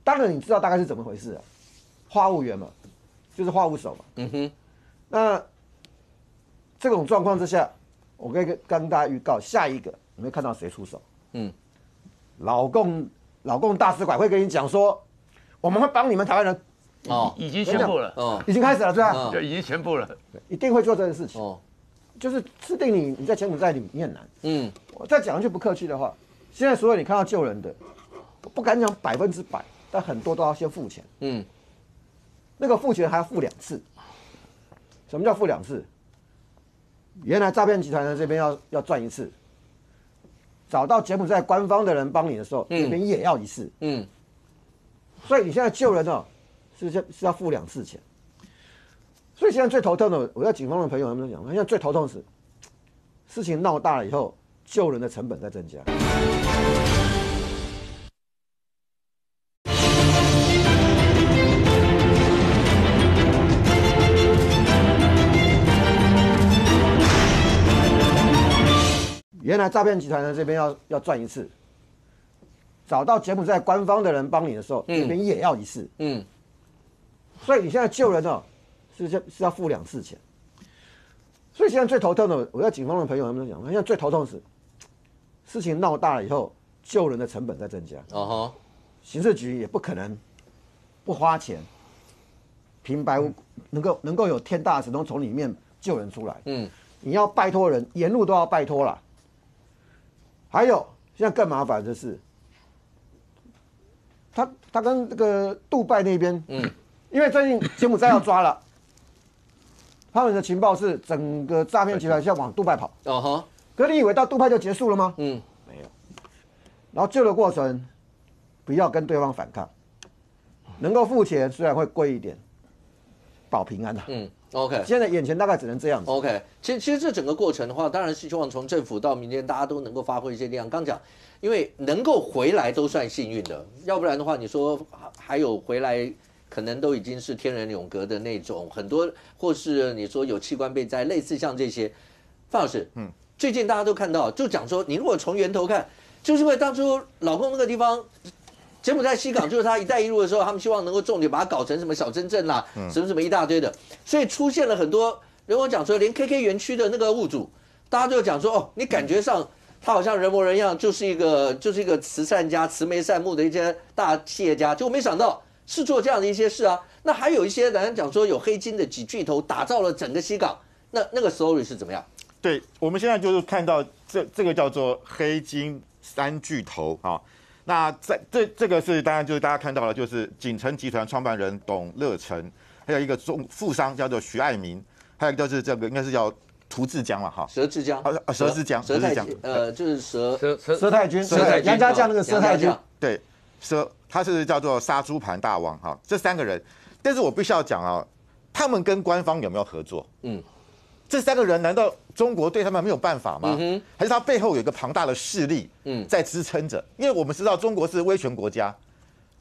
当然你知道大概是怎么回事啊，话务员嘛，就是话务手嘛。嗯哼，那这种状况之下，我可以跟跟大家预告，下一个你会看到谁出手？嗯，老共老共大使馆会跟你讲说，我们会帮你们台湾人。哦，已经宣布了，哦，已经开始了，是吧？对，已经宣布了，一定会做这件事情。哦，就是制定你你在柬埔寨里你很难。嗯，我再讲一句不客气的话，现在所有你看到救人的。不敢讲百分之百，但很多都要先付钱。嗯，那个付钱还要付两次。什么叫付两次？原来诈骗集团在这边要要赚一次，找到柬埔寨官方的人帮你的时候，这边也要一次。嗯，所以你现在救人哦，是是是要付两次钱。所以现在最头痛的，我在警方的朋友他们讲，现在最头痛是事情闹大了以后，救人的成本在增加。原来诈骗集团呢这边要要赚一次，找到柬埔寨官方的人帮你的时候，这边也要一次。嗯，所以你现在救人哦，是是是要付两次钱。所以现在最头痛的，我在警方的朋友他们讲，现在最头痛是事情闹大了以后，救人的成本在增加。哦哈，刑事局也不可能不花钱，平白无能够能够有天大的神通从里面救人出来。嗯，你要拜托人，沿路都要拜托了。还有，现在更麻烦的是，他他跟这个杜拜那边，嗯，因为最近柬埔寨要抓了，<coughs> 他们的情报是整个诈骗集团要往杜拜跑，哦哈，可你以为到杜拜就结束了吗？嗯，没有，然后救的过程，不要跟对方反抗，能够付钱虽然会贵一点，保平安的，嗯，OK，现在眼前大概只能这样。OK，其实其实这整个过程的话，当然是希望从政府到民间，大家都能够发挥一些力量。刚讲，因为能够回来都算幸运的，要不然的话，你说还有回来，可能都已经是天人永隔的那种。很多或是你说有器官被摘，类似像这些，范老师，嗯，最近大家都看到，就讲说，你如果从源头看，就是因为当初老公那个地方。柬埔寨西港就是他“一带一路”的时候，他们希望能够重点把它搞成什么小镇镇啦，什么什么一大堆的，所以出现了很多人我讲说，连 KK 园区的那个物主，大家就讲说，哦，你感觉上他好像人模人样，就是一个就是一个慈善家、慈眉善目的一些大企业家，就没想到是做这样的一些事啊。那还有一些人讲说，有黑金的几巨头打造了整个西港，那那个 story 是怎么样？对我们现在就是看到这这个叫做黑金三巨头啊。那在这这个是当然就是大家看到了，就是锦城集团创办人董乐成，还有一个中富商叫做徐爱民，还有一个就是这个应该是叫涂志江了哈，佘志江，啊佘志江，佘太江，呃就是佘佘佘太君，杨家将那个佘太君，对，佘他是叫做杀猪盘大王哈，这三个人，但是我必须要讲啊，他们跟官方有没有合作？嗯。这三个人难道中国对他们没有办法吗？还是他背后有一个庞大的势力在支撑着？因为我们知道中国是威权国家，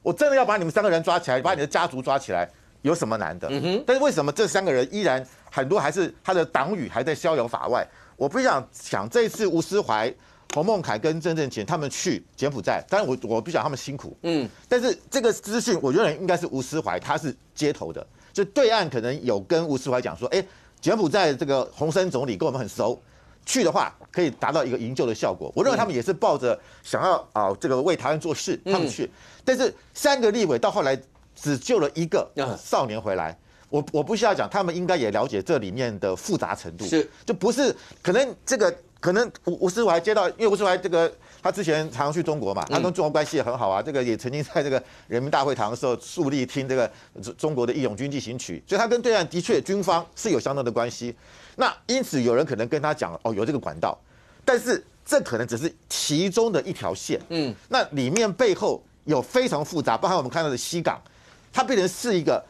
我真的要把你们三个人抓起来，把你的家族抓起来，有什么难的？但是为什么这三个人依然很多还是他的党羽还在逍遥法外？我不想想这一次吴思怀、洪孟凯跟郑正乾他们去柬埔寨，当然我我不想他们辛苦，嗯，但是这个资讯我觉得应该是吴思怀他是接头的，就对岸可能有跟吴思怀讲说，哎。柬埔寨这个洪森总理跟我们很熟，去的话可以达到一个营救的效果。我认为他们也是抱着想要啊这个为台湾做事，他们去。但是三个立委到后来只救了一个少年回来，我我不需要讲，他们应该也了解这里面的复杂程度，是就不是可能这个可能吴吴思怀接到，因为吴思怀这个。他之前常常去中国嘛，他跟中国关系也很好啊。这个也曾经在这个人民大会堂的时候树立听这个中国的义勇军进行曲，所以他跟对岸的确军方是有相当的关系。那因此有人可能跟他讲哦，有这个管道，但是这可能只是其中的一条线。嗯，那里面背后有非常复杂，包含我们看到的西港，它变成是一个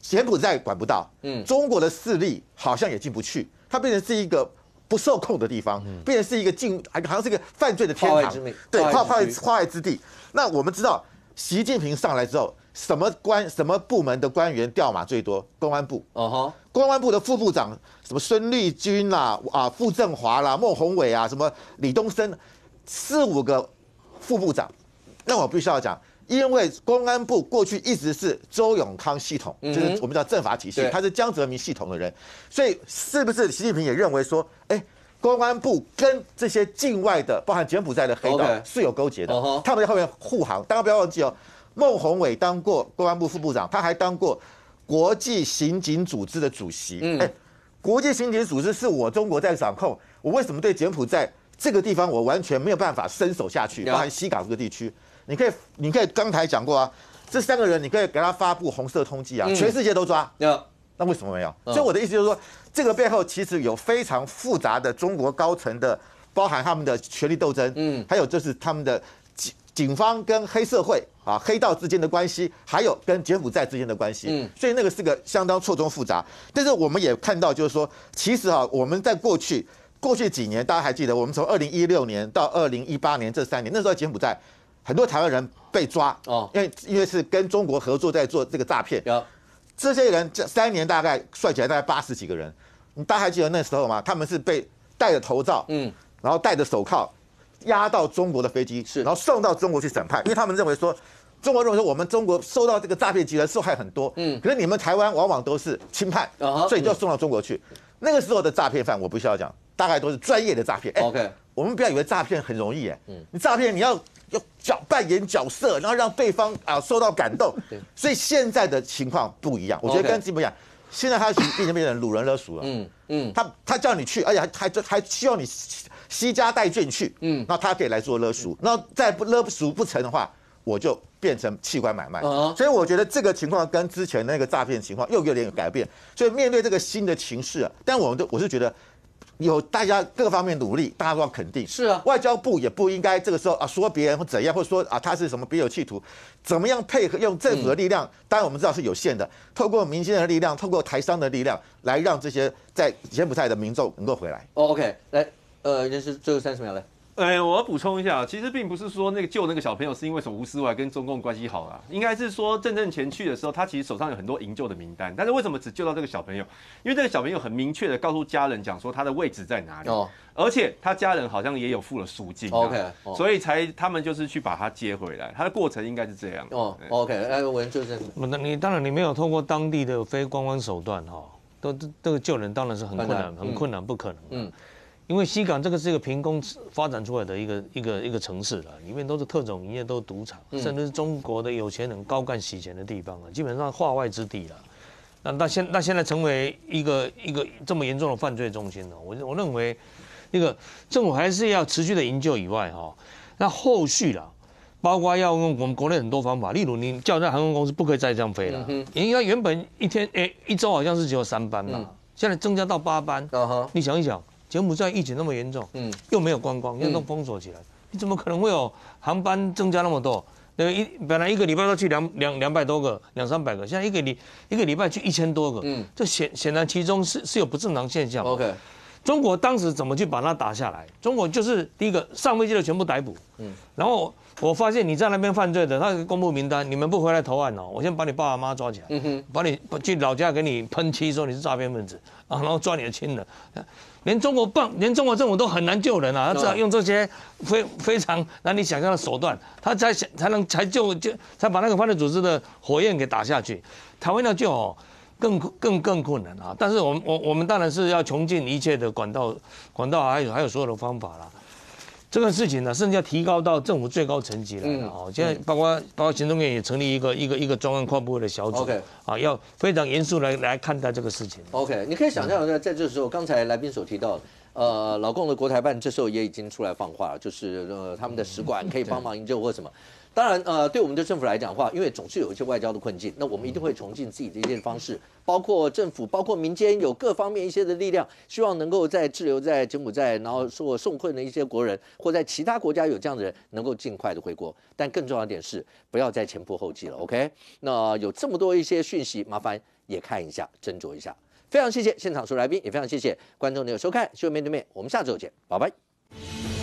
柬埔寨管不到，嗯，中国的势力好像也进不去，它变成是一个。不受控的地方，变成是一个禁，好像是一个犯罪的天堂，对，化化化外之地。那我们知道，习近平上来之后，什么官、什么部门的官员调马最多？公安部。哦哈，公安部的副部长，什么孙立军啦、啊傅政华啦、孟宏伟啊，什么李东升，四五个副部长。那我必须要讲。因为公安部过去一直是周永康系统，就是我们叫政法体系，他是江泽民系统的人，所以是不是习近平也认为说，哎，公安部跟这些境外的，包含柬埔寨的黑道是有勾结的，他们在后面护航。大家不要忘记哦，孟宏伟当过公安部副部长，他还当过国际刑警组织的主席。哎，国际刑警组织是我中国在掌控，我为什么对柬埔寨这个地方我完全没有办法伸手下去？包含西港这个地区。你可以，你可以刚才讲过啊，这三个人你可以给他发布红色通缉啊，全世界都抓。那为什么没有？所以我的意思就是说，这个背后其实有非常复杂的中国高层的，包含他们的权力斗争，嗯，还有就是他们的警警方跟黑社会啊、黑道之间的关系，还有跟柬埔寨之间的关系，嗯，所以那个是个相当错综复杂。但是我们也看到，就是说，其实啊，我们在过去过去几年，大家还记得，我们从二零一六年到二零一八年这三年，那时候柬埔寨。很多台湾人被抓哦，因为因为是跟中国合作在做这个诈骗。有这些人这三年大概算起来大概八十几个人，你大家还记得那时候吗？他们是被戴着头罩，嗯，然后戴着手铐，押到中国的飞机，是，然后送到中国去审判，因为他们认为说，中国认为说我们中国受到这个诈骗集团受害很多，嗯，可是你们台湾往往都是轻判，所以就送到中国去。那个时候的诈骗犯，我不需要讲，大概都是专业的诈骗。OK，我们不要以为诈骗很容易，哎，嗯，你诈骗你要。要角扮演角色，然后让对方啊受到感动。对，所以现在的情况不一样。我觉得跟基本讲，现在他变成变成掳人勒赎了。嗯嗯，他他叫你去，而且还还还希望你惜家带眷去。嗯，那他可以来做勒赎。那再不勒赎不成的话，我就变成器官买卖。所以我觉得这个情况跟之前那个诈骗情况又有点改变。所以面对这个新的情势啊，但我们都我是觉得。有大家各方面努力，大家都要肯定。是啊，外交部也不应该这个时候啊说别人或怎样，或者说啊他是什么别有企图，怎么样配合用政府的力量？当然我们知道是有限的，透过民间的力量，透过台商的力量，来让这些在柬埔寨的民众能够回来。OK，来，呃，就是最后三十秒来。哎，我要补充一下，其实并不是说那个救那个小朋友是因为什么吴思怀跟中共关系好啊，应该是说郑正前去的时候，他其实手上有很多营救的名单，但是为什么只救到这个小朋友？因为这个小朋友很明确的告诉家人讲说他的位置在哪里，哦，而且他家人好像也有付了赎金，OK，所以才他们就是去把他接回来，他的过程应该是这样。哦，OK，哎，我就是那你当然你没有通过当地的非官方手段哈，都这个救人当然是很困难，很困难，不可能，嗯。因为西港这个是一个凭空发展出来的一个一个一个城市了，里面都是特种营业，都是赌场，甚至是中国的有钱人高干洗钱的地方啊，基本上化外之地了。那那现那现在成为一个一个这么严重的犯罪中心呢？我我认为，那个政府还是要持续的营救以外哈，那后续啦，包括要用我们国内很多方法，例如你叫那航空公司不可以再这样飞了，因为原本一天诶一周好像是只有三班嘛，现在增加到八班，你想一想。柬埔寨疫情那么严重，嗯，又没有观光，又都封锁起来，你怎么可能会有航班增加那么多？那个一本来一个礼拜都去两两两百多个，两三百个，现在一个礼一个礼拜去一千多个，嗯，这显显然其中是是有不正常现象。OK，中国当时怎么去把它打下来？中国就是第一个上飞机的全部逮捕，嗯，然后我发现你在那边犯罪的，他公布名单，你们不回来投案哦，我先把你爸爸妈妈抓起来，嗯哼，把你去老家给你喷漆，说你是诈骗分子啊，然后抓你的亲人。连中国棒，连中国政府都很难救人啊！他只好用这些非非常难以想象的手段，他才想才能才救就才把那个犯罪组织的火焰给打下去。台湾要救哦，更更更困难啊！但是我们我我们当然是要穷尽一切的管道管道，还有还有所有的方法啦。这个事情呢，甚至要提高到政府最高层级来了哦。现在包括包括行政院也成立一个一个一个专案跨部会的小组，啊，要非常严肃来来看待这个事情。OK，你可以想象一下，在这时候，刚才来宾所提到，呃，老共的国台办这时候也已经出来放话了，就是呃，他们的使馆可以帮忙营救或什么。当然，呃，对我们的政府来讲的话，因为总是有一些外交的困境，那我们一定会重进自己的一些方式，包括政府，包括民间，有各方面一些的力量，希望能够在滞留在柬埔寨，然后受受困的一些国人，或在其他国家有这样的人，能够尽快的回国。但更重要一点是，不要再前仆后继了。OK？那有这么多一些讯息，麻烦也看一下，斟酌一下。非常谢谢现场所有来宾，也非常谢谢观众的收看，新闻面对面，我们下周见，拜拜。